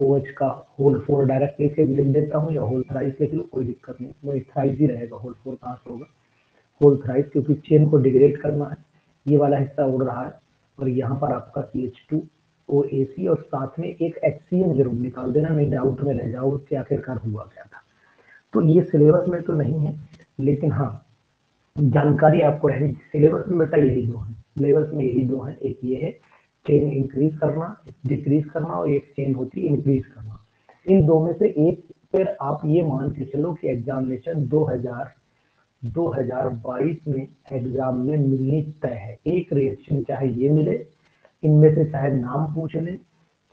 ओ एच का होल फोर डायरेक्ट लिख लिख देता हूँ या होल थ्राइस लिख लो, कोई दिक्कत नहीं। वो थ्राइस ही रहेगा होल फोर कहाँ से होगा। होल थ्राइस क्योंकि चेन को डिग्रेड करना है, ये वाला हिस्सा उड़ रहा है और यहाँ पर आपका सी एच टू ओ ए सी और साथ में एक एच सी एन ज़रूर निकाल देना, नहीं डाउट में रह जाओ कि आखिरकार हुआ क्या था? तो ये सिलेबस में तो नहीं है, लेकिन हाँ जानकारी आपको रहनी सिलेबस में बेटा यही दो है। सिलेबस में यही दो है। एक ये है चेन इंक्रीज करना डिक्रीज करना और एक चेन होती है इंक्रीज करना। इन दो में से एक फिर आप ये मान के चलो कि एग्जामिनेशन 2000 2022 में एग्ज़ाम में मिलनी तय है। एक रिएक्शन चाहे ये मिले इनमें से चाहे नाम पूछ ले,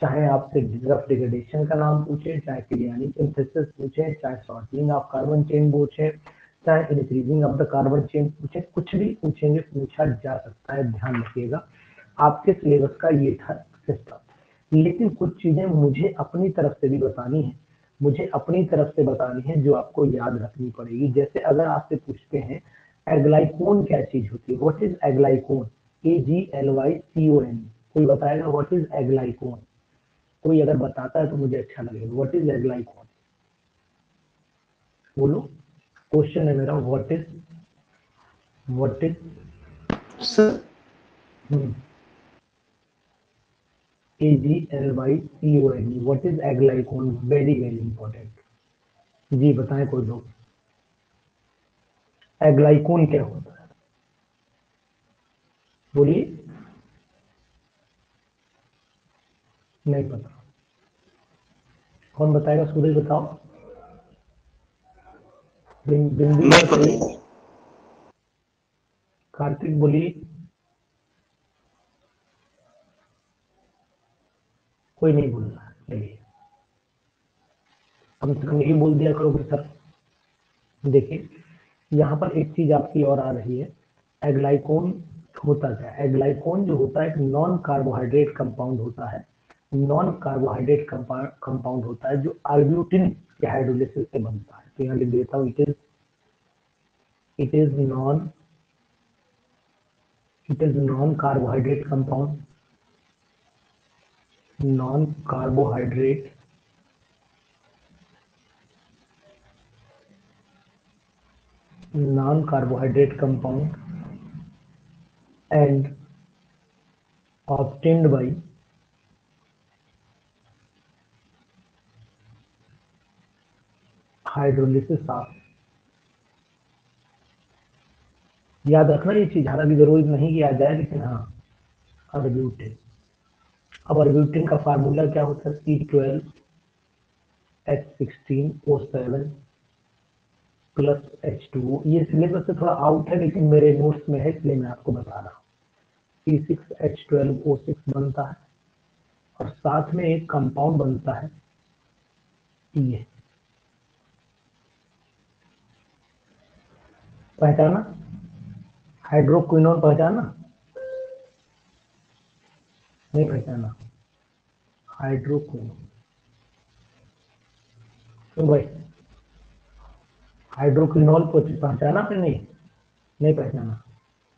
चाहे आपसे डिग्रेडेशन का नाम पूछे, चाहे सिंथेसिस पूछे, चाहे सॉर्टिंग ऑफ़ कार्बन चेन पूछे, चाहे increasing of the carbon chain पूछे, कुछ भी पूछेंगे, पूछा जा सकता है, ध्यान रखिएगा। आपके सिलेबस का ये था सिस्टम लेकिन कुछ चीज़ें मुझे अपनी तरफ़ से भी बतानी है। मुझे अपनी तरफ़ से बतानी है जो आपको याद रखनी पड़ेगी। जैसे अगर आपसे पूछते हैं एग्लाइकोन क्या चीज़ होती है? What is aglycone A G L Y C O N कोई बताएगा व्हाट इज़ एग्लाइकोन कोई अगर बताता है तो मुझे अच्छा लगेगा व्हाट इज़ एग्लाइकोन बोलो। क्वेश्चन है मेरा what is what is sir G L Y C O N E what is aglycone very very important जी बताएँ कोई लोग। एग्लाइकोन क्या होता है? बोलिए। नहीं पता। कौन बताएगा सूरज बताओ। बिंदु नहीं पता। कार्तिक बोली कोई नहीं बोल रहा चलिए। कम से कम यही बोल दिया करो कि सर। देखिए यहाँ पर एक चीज़ आपकी और आ रही है। एग्लाइकोन होता क्या है? एग्लाइकोन जो होता है एक नॉन कार्बोहाइड्रेट कंपाउंड होता है। नॉन कार्बोहाइड्रेट कंपाउंड होता है, जो आर्ब्यूटिन के हाइड्रोलिसिस से बनता है। तो यहाँ लिख देता हूँ it is it is non it is non carbohydrate compound non carbohydrate non carbohydrate compound and obtained by hydrolysis of याद रखना, ये चीज़ हालाँकि ज़रूरी नहीं कि आ जाए, लेकिन हाँ अर्ब्यूटिन अब अर्ब्यूटिन का फार्मूला क्या होता है? C twelve H sixteen O seven plus H two ये सिलेबस से थोड़ा आउट है, लेकिन मेरे नोट्स में है, इसलिए मैं आपको बता रहा हूँ। C six H twelve O six बनता है, और साथ में एक कंपाउंड बनता है, ये। पहचाना? हाइड्रोक्विनोन पहचाना? नहीं पहचाना। हाइड्रोक्विनोन क्यों भाई हाइड्रोक्विनोल पहचाना फिर नहीं? नहीं पहचाना।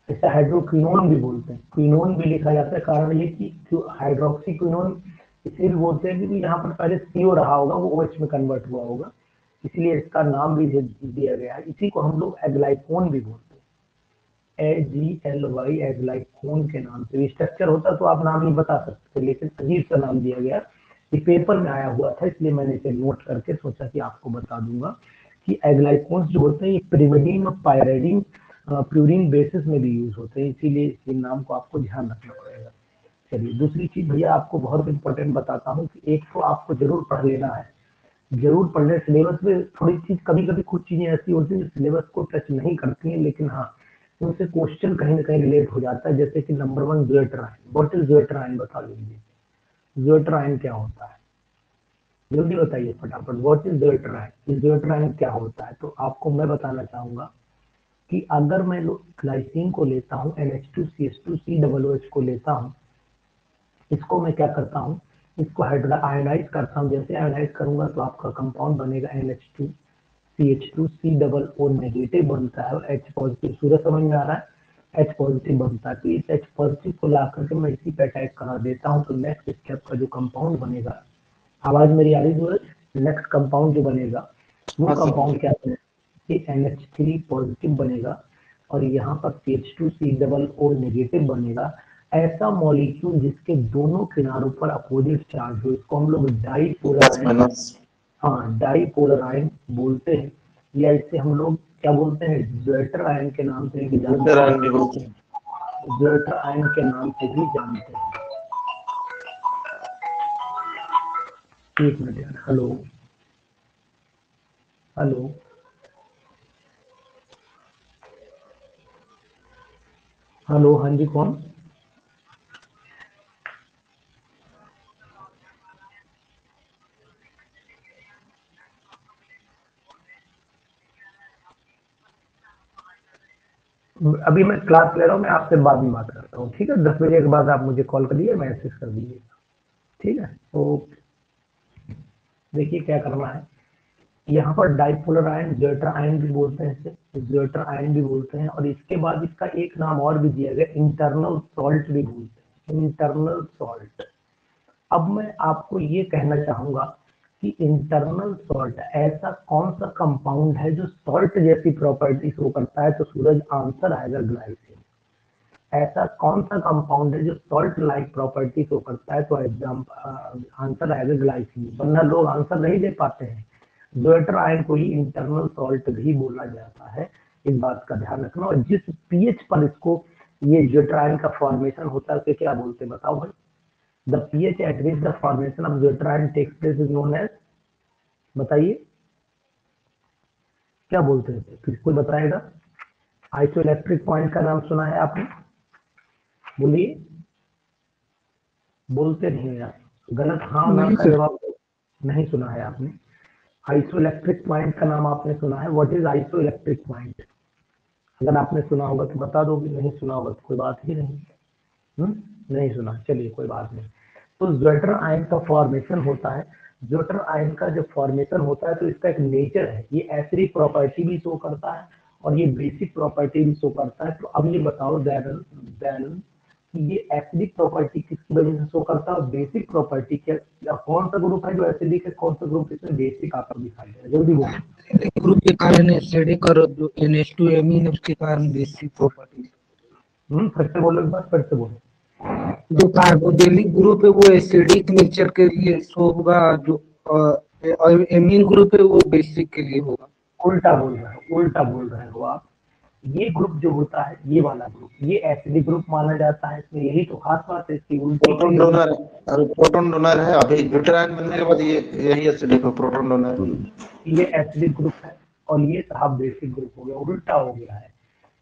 इसे हाइड्रोक्विनोन भी बोलते हैं। क्विनोन भी लिखा जाता है, कारण ये कि हाइड्रोक्सी क्विनोन इसलिए भी बोलते हैं कि यहाँ पर पहले सीओ रहा होगा, वो ओएच में कन्वर्ट हुआ होगा। इसलिए इसका नाम भी दिया गया है। इसी को हम लोग एग्लाइकोन भी बोलते हैं। A G L Y aglycone के नाम से स्ट्रक्चर होता तो आप नाम नहीं बता सकते लेकिन अजीब सा नाम दिया गया। ये पेपर में आया हुआ था, इसलिए मैंने इसे नोट करके सोचा कि आपको बता दूँगा कि एग्लाइकोन्स जो होते हैं, ये प्रिमिडीन और पायरेडिन प्यूरिन बेसिस में भी यूज़ होते हैं। इसीलिए इन नाम को आपको ध्यान रखना पड़ेगा। चलिए, दूसरी चीज़ भैया, आपको बहुत इंपॉर्टेंट बताता हूँ कि एक तो आपको ज़रूर पढ़ लेना है। ज़रूर पढ़ने सिलेबस में थोड़ी चीज़ कभी कभी कुछ चीज़ें ऐसी होती है जो सिलेबस को टच नहीं करती हैं, लेकिन हाँ उनसे क्वेश्चन कहीं ना कहीं रिलेट हो जाता है। जैसे कि number one zwitterion what is zwitterion बता दीजिए। ज्वेटराइन क्या होता है? जल्दी बताइए फटाफट। वॉट इज़ ज्वेटराइन ज्वेटराइन क्या होता है? तो आपको मैं बताना चाहूँगा कि अगर मैं ग्लाइसिन को लेता हूँ N H two C S two C double O H को लेता हूँ, इसको मैं क्या करता हूँ? इसको आयोनाइज करता हूँ जैसे आयोनाइज करूँगा तो आपका कंपाउंड बनेगा N H two C H two C double O negative बनता है एच पॉजिटिव सूर्य समझ में आ रहा है। एच पॉजिटिव बनता है। तो इस एच पॉजिटिव को ला करके मैं इसी पे अटैक करा देता हूँ तो नेक्स्ट स्टेप का जो कंपाउंड बनेगा। आवाज़ मेरी आ रही है नेक्स्ट कंपाउंड जो बनेगा वो कंपाउंड हाँ, क्या बनेगा एन एच थ्री पॉजिटिव बनेगा और यहाँ पर C H two C double O negative बनेगा। ऐसा मॉलिक्यूल जिसके दोनों किनारों पर अपोजिट चार्ज हो इसको हम लोग डाईपोलर हाँ डाईपोलर बोलते हैं। या इससे हम लोग क्या बोलते हैं? ज्वेटर आयन के नाम से भी जानते हैं। ज्वेटर आयन के नाम से भी जानते हैं। एक मिनट यार हेलो हेलो हेलो हाँ जी कौन? अभी मैं क्लास ले रहा हूँ, मैं आपसे बाद में बात करता हूँ, ठीक है? दस बजे के बाद आप मुझे कॉल करिए मैसेज कर दीजिएगा, ठीक है? ओके देखिए क्या करना है। यहाँ पर डाइपोलर आयन ज्वेटर आयन भी बोलते हैं इसे ज्वेटर आयन भी बोलते हैं, और इसके बाद इसका एक नाम और भी दिया गया इंटरनल सॉल्ट भी बोलते हैं इंटरनल सॉल्ट अब मैं आपको ये कहना चाहूँगा कि इंटरनल सॉल्ट ऐसा कौन सा कंपाउंड है जो सॉल्ट जैसी प्रॉपर्टी शो करता है तो सूरज आंसर आएगा ग्लाइसिन ऐसा कौन सा कंपाउंड है जो सॉल्ट लाइक प्रॉपर्टी शो करता है तो एग्ज़ाम आंसर आएगा ग्लाइसिन वरना लोग आंसर नहीं दे पाते हैं. ज्वेटर आयन को ही इंटरनल सॉल्ट भी बोला जाता है, इस बात का ध्यान रखना। और जिस पीएच पर इसको ये ज्वेटर आयन का फॉर्मेशन होता है, उसे क्या बोलते बताओ भाई। The pH at which the formation of deuterium takes place is known as बताइए। क्या बोलते हैं? फिर कोई बताएगा? आइसोइलेक्ट्रिक पॉइंट का नाम सुना है आपने? बोलिए। बोलते नहीं यार गलत हाँ नाम का जवाब नहीं सुना है आपने। आइसोइलेक्ट्रिक पॉइंट का नाम आपने सुना है। व्हाट इज़ आइसोइलेक्ट्रिक पॉइंट अगर आपने सुना होगा तो बता दोगे नहीं सुना होगा तो कोई बात ही नहीं। हुँ? नहीं सुना। चलिए कोई बात नहीं। तो ज्वेटर आयन का फॉर्मेशन होता है। ज्वेटर आयन का जब फॉर्मेशन होता है तो इसका एक नेचर है। ये एसिडिक प्रॉपर्टी भी शो करता है और ये बेसिक प्रॉपर्टी भी शो करता है। तो अब ये बताओ दैरन कि ये एसिडिक प्रॉपर्टी किसकी वजह से शो करता है बेसिक प्रॉपर्टी क्या कौन सा ग्रुप है जो एसिडिक है कौन सा ग्रुप इसमें बेसिक आपको दिखाई दे रहा है? जल्दी बोलो। ग्रुप के कारण एसिडिक और जो NH2 एमीन उसके कारण बेसिक प्रॉपर्टी हम्म फिर से बोलो एक बार फिर से बोलो। जो कार्बोडेलिक ग्रुप है वो एसिडिक नेचर के लिए शो होगा जो एमीन ग्रुप है वो बेसिक के लिए होगा। उल्टा बोल रहे हो उल्टा बोल रहे हो आप। ये ग्रुप जो होता है ये वाला ग्रुप ये एसिडिक ग्रुप माना जाता है। इसमें यही तो खास बात है इसकी उल्टी प्रोटॉन डोनर है। प्रोटॉन डोनर है। अभी ड्यूटेरान बनने के बाद ये यही एसिडिक है प्रोटॉन डोनर ये एसिडिक ग्रुप है और ये साहब बेसिक ग्रुप हो गया उल्टा हो गया है।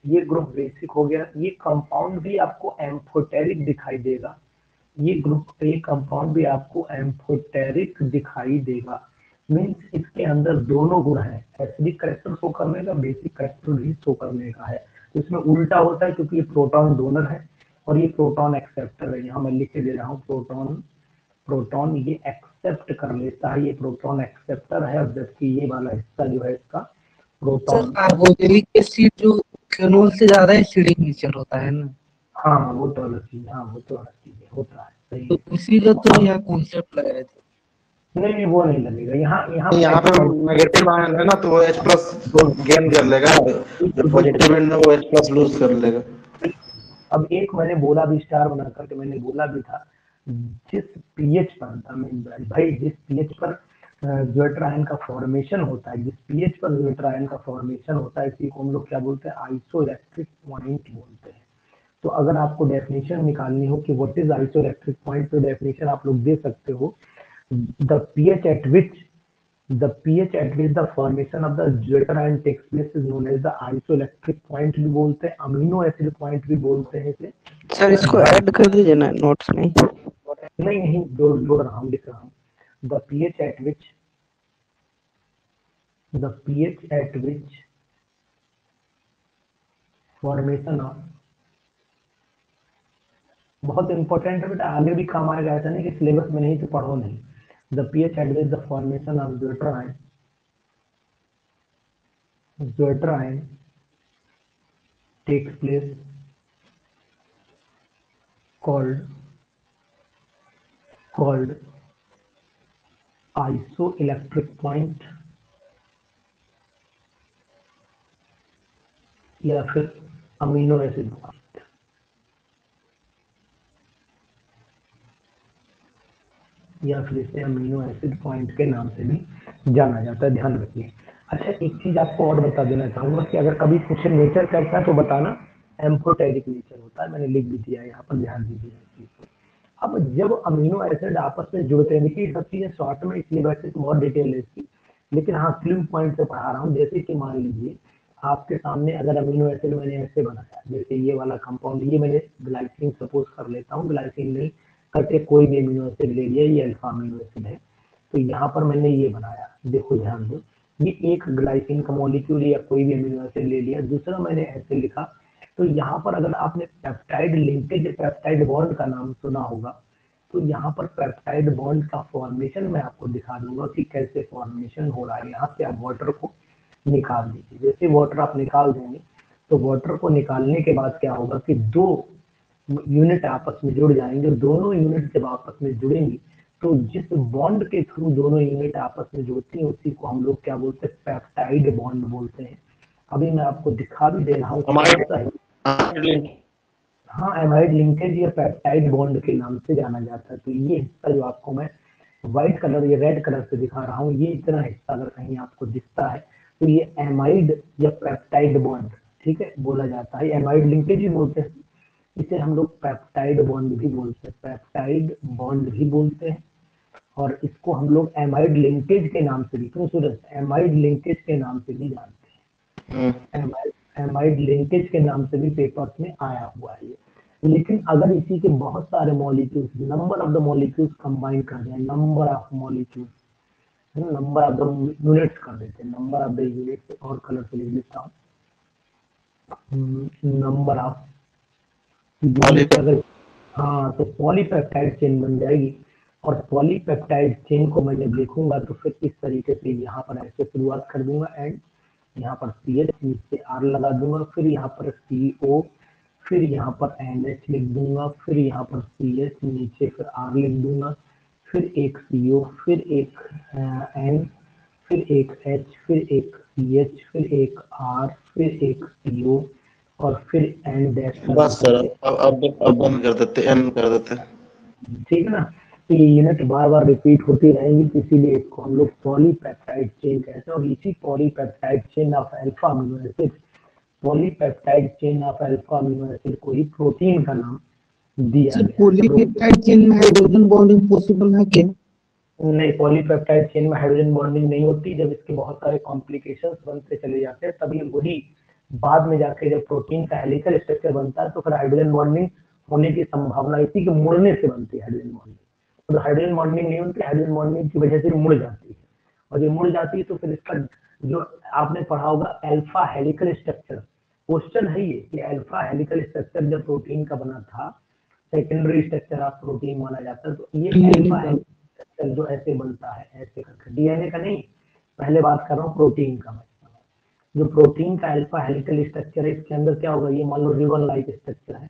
ये ग्रुप बेसिक हो गया, ये कंपाउंड भी आपको एम्फोटेरिक दिखाई देगा। ये ग्रुप ये कंपाउंड भी आपको एम्फोटेरिक दिखाई देगा। मीन्स इसके अंदर दोनों गुण है। एसिडिक करेक्टर शो करने का बेसिक करेक्टर भी शो करने का है। तो इसमें उल्टा होता है क्योंकि ये प्रोटॉन डोनर है और ये प्रोटॉन एक्सेप्टर है। यहाँ मैं लिख के दे रहा हूँ प्रोटॉन प्रोटॉन ये एक्सेप्ट कर लेता है। ये प्रोटॉन एक्सेप्टर है जबकि ये वाला हिस्सा जो है इसका प्रोटॉन कार्बोनिलिक एसिड जो फेनोल से ज़्यादा एसिडिक नेचर होता है ना। हाँ वो तो अलग चीज़ हाँ वो तो अलग चीज़ है होता है सही तो। इसीलिए तो यहाँ कॉन्सेप्ट लग रहे थे नहीं नहीं वो नहीं लगेगा यहाँ यहाँ यहाँ पे नेगेटिव आयन है ना तो वो H प्लस गेन कर लेगा जो पॉजिटिव एंड है वो H प्लस लूज कर लेगा। अब एक मैंने बोला भी स्टार बना करके मैंने बोला भी था जिस पीएच पर था मैं भाई जिस पीएच पर ज्वेटर आयन का फॉर्मेशन होता है जिस पीएच पर ज्वेटर आयन का फॉर्मेशन होता है इसी को हम लोग क्या बोलते हैं? आइसोइलेक्ट्रिक पॉइंट बोलते हैं। तो अगर आपको डेफिनेशन निकालनी हो कि व्हाट इज़ आइसोइलेक्ट्रिक पॉइंट तो डेफिनेशन आप लोग दे सकते हो। The pH at which the pH at which the formation of the Jeter ion takes place is known as the isoelectric point भी बोलते हैं अमीनो एसिड पॉइंट भी बोलते हैं इसे। सर इसको ऐड कर दीजिए ना नोट्स में। नहीं नहीं जोड़ जोड़ रहा हूँ लिख रहा हूँ। the pH at which, the pH at which formation of, बहुत इंपॉर्टेंट है बेटा आगे भी काम आएगा, ऐसा नहीं कि सिलेबस में नहीं तो पढ़ो नहीं। The P H at which the formation of zwitterion zwitterion takes place called called isoelectric point या फिर अमीनो एसिड पॉइंट या फिर इसे अमीनो एसिड पॉइंट के नाम से भी जाना जाता है, ध्यान रखिए। अच्छा एक चीज़ आपको और बता देना चाहूँगा कि अगर कभी कुछ नेचर करता है तो बताना एम्फोटेरिक नेचर होता है, मैंने लिख भी दिया है, यहाँ पर ध्यान दीजिए। इस चीज़ को अब जब अमीनो एसिड आपस में जुड़ते हैं, देखिए सब चीज़ें शॉर्ट में इसलिए वैसे तो बहुत डिटेल है इसकी, लेकिन हाँ क्लू पॉइंट से पढ़ा रहा हूँ, जैसे कि मान लीजिए, आपके सामने अगर अमीनो एसिड मैंने ऐसे बनाया, जैसे ये वाला कंपाउंड ये मैंने ग्लाइसिन सपोज़ कर लेता हूँ ग्लाइसिन नहीं करके कोई भी अमीनो एसिड ले लिया, ये अल्फ़ा अमीनो एसिड है तो यहाँ पर मैंने ये बनाया, देखो ध्यान दो, ये एक ग्लाइसिन का मॉलिक्यूल या कोई भी अमीनो एसिड ले लिया, दूसरा मैंने ऐसे लिखा तो यहाँ पर अगर आपने पेप्टाइड लिंकेज पेप्टाइड बॉन्ड का नाम सुना होगा तो यहाँ पर पेप्टाइड बॉन्ड का फॉर्मेशन मैं आपको दिखा दूँगा कि कैसे फॉर्मेशन हो रहा है। यहाँ से आप वाटर को निकाल दीजिए जैसे वाटर आप निकाल देंगे तो वाटर को निकालने के बाद क्या होगा कि दो यूनिट आपस में जुड़ जाएँगे दोनों यूनिट जब आपस में जुड़ेंगी तो जिस बॉन्ड के थ्रू दोनों यूनिट आपस में जुड़ती हैं उसी को हम लोग क्या बोलते हैं? पेप्टाइड बॉन्ड बोलते हैं। अभी मैं आपको दिखा भी दे रहा हूँ है। हाँ, हाँ एमाइड लिंकेज या पेप्टाइड बॉन्ड के नाम से जाना जाता है। तो ये हिस्सा जो आपको मैं व्हाइट कलर या रेड कलर से दिखा रहा हूँ ये इतना हिस्सा अगर कहीं आपको दिखता है तो ये एमाइड या पेप्टाइड बॉन्ड ठीक है बोला जाता है। एमाइड लिंकेज भी बोलते हैं। इसे हम लोग पेप्टाइड बॉन्ड भी बोलते हैं। पेप्टाइड बॉन्ड भी बोलते हैं। और इसको हम लोग एमाइड लिंकेज के नाम से भी क्यों सूरज एमाइड लिंकेज के नाम से भी जानते हैं। हम्म, एमाइड एमाइड लिंकेज के नाम से भी पेपर्स में आया हुआ है ये। लेकिन अगर इसी के बहुत सारे molecules number of the molecules combine कर दें number of molecules number of the units कर देते हैं नंबर ऑफ़ द यूनिट्स और कलर से लिख देता हूँ। नंबर ऑफ़ अगर हाँ तो पॉलीपेप्टाइड चेन बन जाएगी। और पॉलीपेप्टाइड चेन को मैं जब लिखूँगा तो फिर इस तरीके से यहाँ पर ऐसे शुरुआत कर दूँगा एंड यहाँ पर सी एच नीचे आर लगा दूँगा फिर यहाँ पर सी ओ फिर यहाँ पर एन एच लिख दूँगा फिर यहाँ पर सी एच नीचे फिर आर लिख दूँगा फिर एक सी ओ फिर एक एन फिर एक एच फिर एक सी एच फिर एक आर फिर एक सी ओ और फिर एन डैश बस सर अब अब अब बंद कर देते एन कर देते। ठीक है ना? तो यूनिट बार बार रिपीट होती रहेंगी इसीलिए इसको हम लोग पॉलीपेप्टाइड चेन कहते हैं और इसी polypeptide chain of alpha amino acid polypeptide chain of alpha amino acid को ही प्रोटीन का नाम दिया गया पॉलीपेप्टाइड चेन में हाइड्रोजन बॉन्डिंग पॉसिबल है क्या? नहीं पॉलीपेप्टाइड चेन में हाइड्रोजन बॉन्डिंग नहीं होती जब इसके बहुत सारे कॉम्प्लिकेशंस बनते चले जाते हैं तभी वही बाद में जाके जब प्रोटीन का हेलिकल स्ट्रक्चर बनता है तो फिर हाइड्रोजन बॉन्डिंग होने की संभावना इसी के मुड़ने से बनती है हाइड्रोजन बॉन्डिंग तो हाइड्रोजन बॉन्डिंग नहीं होती हाइड्रोजन बॉन्डिंग की वजह से मुड़ जाती है। और जब मुड़ जाती है तो फिर इसका जो आपने पढ़ा होगा अल्फ़ा हेलिकल स्ट्रक्चर क्वेश्चन है ये कि अल्फ़ा हेलिकल स्ट्रक्चर जब प्रोटीन का बना था सेकेंडरी स्ट्रक्चर ऑफ़ प्रोटीन माना जाता है तो ये अल्फ़ा स्ट्रक्चर जो ऐसे बनता है ऐसे करके। डीएनए का नहीं पहले बात कर रहा हूँ प्रोटीन का। मैं जो प्रोटीन का अल्फ़ा हेलिकल स्ट्रक्चर है इसके अंदर क्या होगा? ये मान लो रिबन लाइक स्ट्रक्चर है।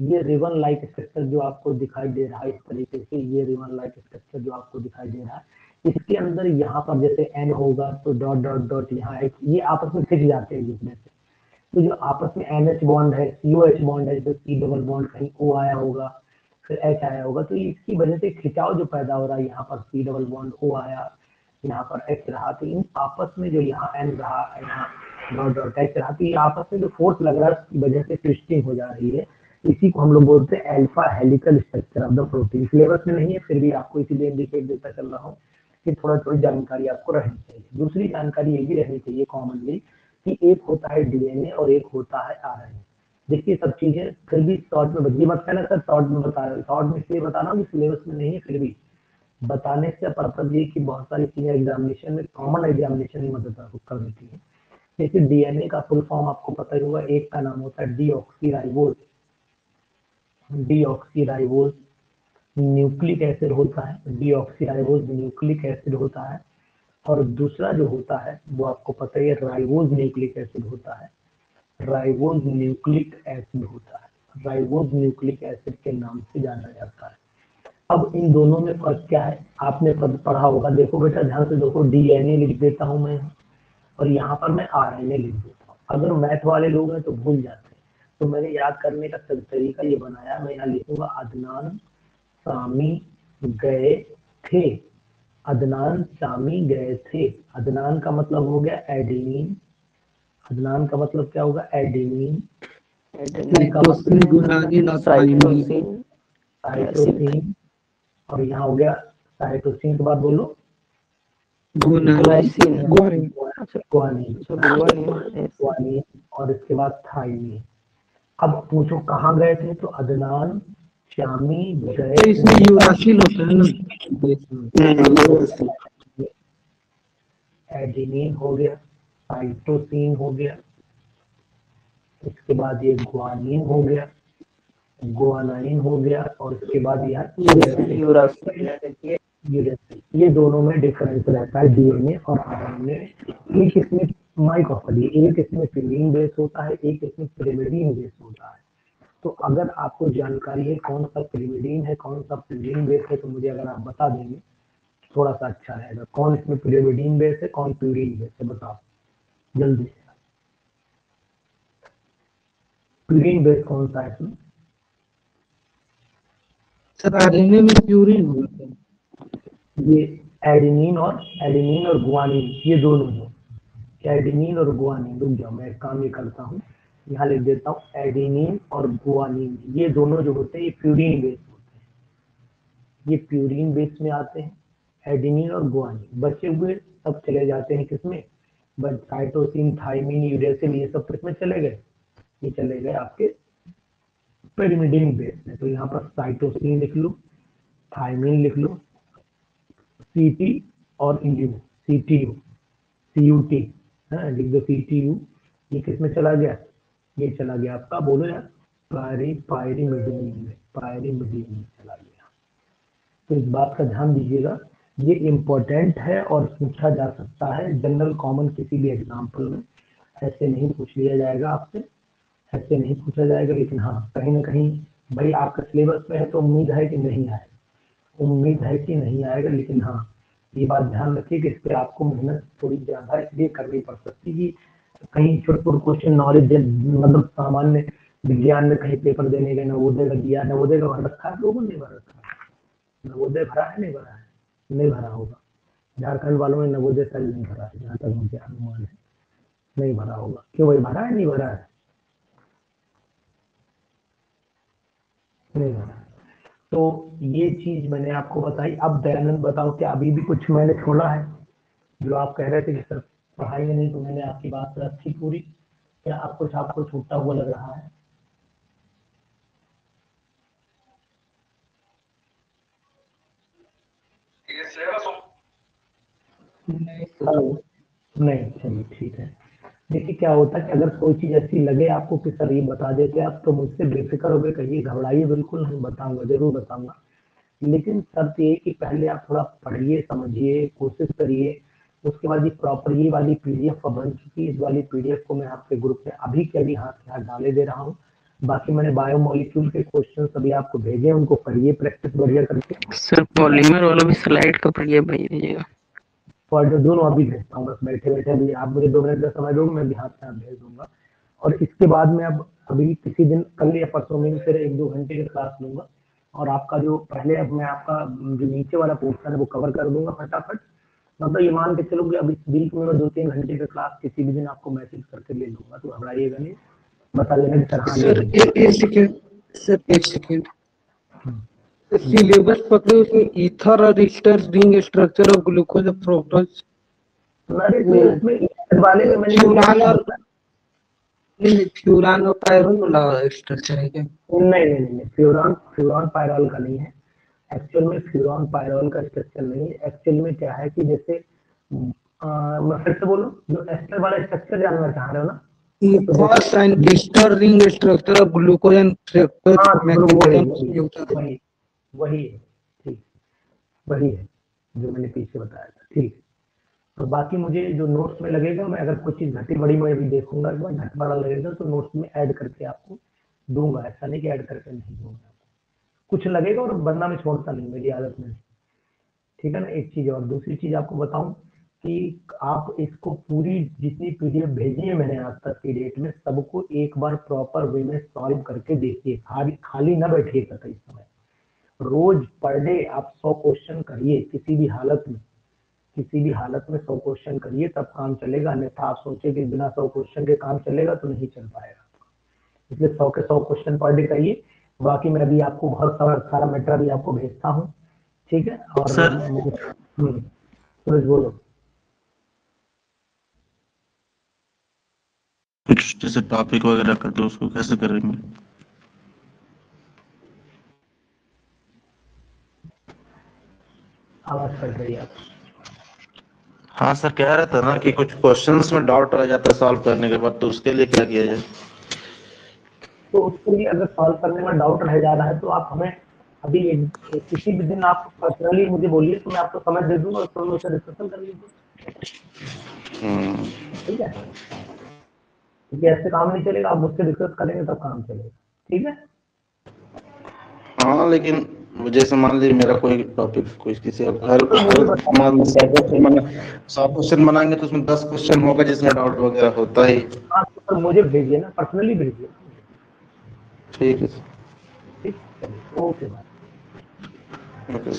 ये रिवन लाइक स्ट्रक्चर जो आपको दिखाई दे रहा है, इस तरीके से ये रिवन लाइक स्ट्रक्चर जो आपको दिखाई दे रहा है, इसके अंदर यहाँ पर जैसे एन होगा तो डॉट डॉट डॉट यहाँ एक, ये आपस में खिंच जाते हैं दूसरे से। तो जो आपस में एन एच बॉन्ड है सी एच बॉन्ड है, जो सी डबल बॉन्ड कहीं ओ आया होगा, फिर एच आया होगा तो इसकी वजह से खिंचाव जो पैदा हो रहा है, यहाँ पर सी डबल बॉन्ड ओ आया, यहाँ पर एच रहा तो इन आपस में जो यहाँ एन रहा, यहाँ डॉट डॉट एच रहा तो ये आपस में जो फोर्स लग रहा है, उसकी वजह से ट्विस्टिंग हो जा रही है। इसी को हम लोग बोलते हैं alpha helical structure of the protein syllabus में नहीं है, फिर भी आपको इसीलिए इंडिकेट देता चल रहा हूँ कि थोड़ा थोड़ी जानकारी आपको रहनी चाहिए। दूसरी जानकारी ये भी रहनी चाहिए कॉमनली कि एक होता है डीएनए और एक होता है आरएनए देखिए, सब चीज़ें फिर भी शॉर्ट में बदली मत कहना सर शॉर्ट में बता रहे शॉर्ट में इसलिए बता रहा हूँ कि सिलेबस में नहीं है, फिर भी। बताने से पर्पज ये कि बहुत सारी चीज़ें एग्जामिनेशन में कॉमन एग्जामिनेशन में मदद कर देती है। जैसे डीएनए का फुल फॉर्म आपको पता ही होगा, एक का नाम होता है डीऑक्सीराइबोज डीऑक्सीराइबोज न्यूक्लिक एसिड होता है, डीऑक्सीराइबोज न्यूक्लिक एसिड होता है, और दूसरा जो होता है, वो आपको पता ही राइबोज न्यूक्लिक एसिड होता है। राइबोज न्यूक्लिक एसिड होता है। राइबोज न्यूक्लिक एसिड के नाम से जाना जाता है। अब इन दोनों में फ़र्क क्या है? आपने पढ़ा होगा। देखो बेटा, ध्यान से देखो, डीएनए लिख देता हूँ मैं, और यहाँ पर मैं आरएनए लिख देता हूँ। अगर मैथ वाले लोग हैं तो भूल जाते तो मैंने याद करने का तरीका ये बनाया मैं यहाँ लिखूँगा अदनान सामी गए थे। अदनान सामी गए थे। अदनान का मतलब हो गया एडेनिन। अदनान का मतलब क्या होगा? एडेनिन। साइटोसिन और थाइमिन साइटोसिन। और यहाँ हो गया साइटोसिन के बाद बोलो। गुआनिन। गुआनिन। ग्वानिन ग्वानिन और इसके बाद थाइमिन। अब पूछो कहाँ गए थे? तो अदनान शामी गए इसमें यूरासिल होता है ना? एडेनिन हो गया साइटोसिन हो गया इसके बाद ये ग्वानिन हो गया ग्वानाइन हो गया और इसके बाद यहाँ ये दोनों में डिफरेंस रहता है डीएनए और आरएनए में एक इसमें माइक्रोफली एक इसमें प्यूरिन बेस होता है एक इसमें पिरिमिडीन बेस होता है। तो अगर आपको जानकारी है कौन सा पिरिमिडीन है कौन सा प्यूरिन बेस है तो मुझे अगर आप बता देंगे थोड़ा सा अच्छा रहेगा। कौन इसमें पिरिमिडीन बेस है कौन प्यूरिन बेस है बताओ। जल्दी से। प्यूरिन बेस कौन सा है इसमें? सर आरएनए में प्यूरिन होता है ये एडेनिन और एडेनिन और गुआनिन ये दोनों हैं। एडेनिन और गुआनिन, रुक जाओ, मैं काम ये करता हूँ, यहाँ लिख देता हूँ, एडेनिन और गुआनिन, ये दोनों जो होते हैं, ये प्यूरिन बेस होते हैं। ये प्यूरिन बेस में आते हैं, एडेनिन और गुआनिन, बचे हुए सब चले जाते हैं किसमें? बस साइटोसिन थाइमिन यूरेसिल ये सब किसमें चले गए? ये चले गए आपके पिरिमिडिन बेस में। तो यहाँ पर साइटोसिन लिख लो थाइमिन लिख लो सीटी और इंडियो सी यू सीटीयू सीयूटी है, लिख दो सीटीयू ये किसमें चला गया? ये चला गया आपका, बोलो यार। पायरी पायरीमिडीन में पायरीमिडीन में चला गया। तो इस बात का ध्यान दीजिएगा। ये इम्पोर्टेंट है और पूछा जा सकता है जनरल कॉमन किसी भी एग्ज़ाम्पल में। ऐसे नहीं पूछ लिया जाएगा आपसे। ऐसे नहीं पूछा जाएगा, लेकिन हाँ कहीं ना कहीं भाई आपका सिलेबस में है तो उम्मीद है कि नहीं आएगा। उम्मीद है कि नहीं आएगा, लेकिन हाँ ये बात ध्यान रखिए कि इस पर आपको मेहनत थोड़ी ज़्यादा इसलिए करनी पड़ सकती है कहीं छोटे छोटे क्वेश्चन नॉलेज मतलब सामान्य विज्ञान में कहीं पेपर देने गए नवोदय का दिया नवोदय का भर रखा है, लोगों ने भर रखा है। नवोदय भरा है, नहीं भरा है? नहीं भरा होगा। झारखंड वालों ने नवोदय शायद नहीं भरा है, जहाँ तक मुझे अनुमान है। नहीं भरा होगा। क्यों भाई, भरा है, नहीं भरा है? नहीं भरा तो ये चीज़ मैंने आपको बताई। अब दयानंद बताओ कि अभी भी कुछ मैंने छोड़ा है जो आप कह रहे थे कि सर पढ़ाएँगे नहीं तो मैंने आपकी बात रखी पूरी। क्या आप कुछ आपको छूटता हुआ लग रहा है? नहीं चलिए ठीक है। देखिए, क्या होता है कि अगर कोई चीज़ ऐसी लगे आपको कि सर ये बता देते आप तो मुझसे बेफिक्र होकर कहिए, घबराइए बिल्कुल नहीं बताऊँगा, ज़रूर बताऊँगा। लेकिन शर्त ये कि पहले आप थोड़ा पढ़िए, समझिए, कोशिश करिए, उसके बाद ये प्रॉपर ये वाली पीडीएफ बन चुकी है, इस वाली पीडीएफ को मैं आपके ग्रुप में अभी के अभी हाथ के हाथ डाले दे रहा हूँ। बाकी मैंने बायोमोलिक्यूल के क्वेश्चन अभी आपको भेजे उनको पढ़िए प्रैक्टिस बढ़िया करके। सर पॉलीमर वाला भी स्लाइड का पढ़िए, भाई और जो दोनों अभी भेजता हूँ बस बैठे बैठे अभी आप मुझे दो मिनट का समय दोगे मैं भी हाथ से हाथ भेज दूँगा और इसके बाद मैं अब अभी किसी दिन कल या परसों में फिर एक दो घंटे की क्लास लूँगा। और आपका जो पहले अब मैं आपका जो नीचे वाला पोर्शन है वो कवर कर दूँगा फटाफट। मतलब ये मान के चलो कि अब इस वीक में मैं दो तीन घंटे का क्लास किसी भी दिन आपको मैसेज करके ले लूँगा तो घबराइएगा नहीं। बता देना कि सर हाँ सर एक सेकेंड सर एक सेकेंड सिलेबस पकड़े उसमें ईथर और ester ring structure of glucose of fructose furan और नहीं फ्यूरान और वाला स्ट्रक्चर है क्या? नहीं नहीं नहीं नहीं फ्यूरॉन फ्यूरॉन पायरॉल का नहीं है। एक्चुअल में फ्यूरॉन पायरॉल का स्ट्रक्चर नहीं है। एक्चुअल में क्या है कि जैसे अ, मैं फिर से बोलूँ जो एस्टर वाला स्ट्रक्चर जानना चाह रहे हो ना? First and ester ring structure of glucose and fructose हाँ तो वही है, ठीक। वही है, जो मैंने पीछे बताया था, ठीक। है और बाकी मुझे जो नोट्स में लगेगा, मैं अगर कुछ चीज़ घटी बड़ी, मैं भी देखूँगा, एक बार घट बड़ा लगेगा तो नोट्स में ऐड करके आपको दूँगा। ऐसा नहीं कि ऐड करके नहीं दूँगा। कुछ लगेगा और वरना मैं छोड़ता नहीं, मेरी आदत में ठीक है ना, एक चीज़ और, दूसरी चीज़ आपको बताऊँ कि आप इसको पूरी जितनी पीडीएफ भेजी है मैंने आज तक की डेट में, सबको एक बार प्रॉपर वे में सॉल्व करके देखिए। खाली खाली ना बैठिएगा कई समय। रोज पर डे आप सौ क्वेश्चन करिए किसी भी हालत में किसी भी हालत में सौ क्वेश्चन करिए तब काम चलेगा अन्यथा आप सोचे कि बिना सौ क्वेश्चन के काम चलेगा तो नहीं चल पाएगा। इसलिए सौ के सौ क्वेश्चन पर डे करिए। बाकी मैं अभी आपको बहुत सारा सारा मैटर अभी आपको भेजता हूँ ठीक है? और हम्म, सूरज बोलो। कुछ जैसे टॉपिक वगैरह कर दो उसको कैसे करेंगे? आवाज़ कट रही आप हाँ सर कह रहा था ना कि कुछ क्वेश्चंस में डाउट रह जाता है सॉल्व करने के बाद तो उसके लिए क्या किया जाए? तो उसके लिए अगर सॉल्व करने में डाउट रह जा रहा है तो आप हमें अभी किसी भी दिन आप पर्सनली मुझे बोलिए तो मैं आपको समय दे दूँगा तो हम उससे डिस्कशन कर लीजिए। हम्म, ठीक है? क्योंकि ऐसे काम नहीं चलेगा आप मुझसे डिस्कस करेंगे तब काम चलेगा। ठीक है? हाँ लेकिन जैसे मान लीजिए मेरा कोई टॉपिक कोई किसी हर सौ क्वेश्चन बनाएँगे तो उसमें दस क्वेश्चन होगा जिसमें डाउट वगैरह होता ही। हाँ तो मुझे भेजिए ना पर्सनली भेजिए। ठीक है ठीक ओके ओके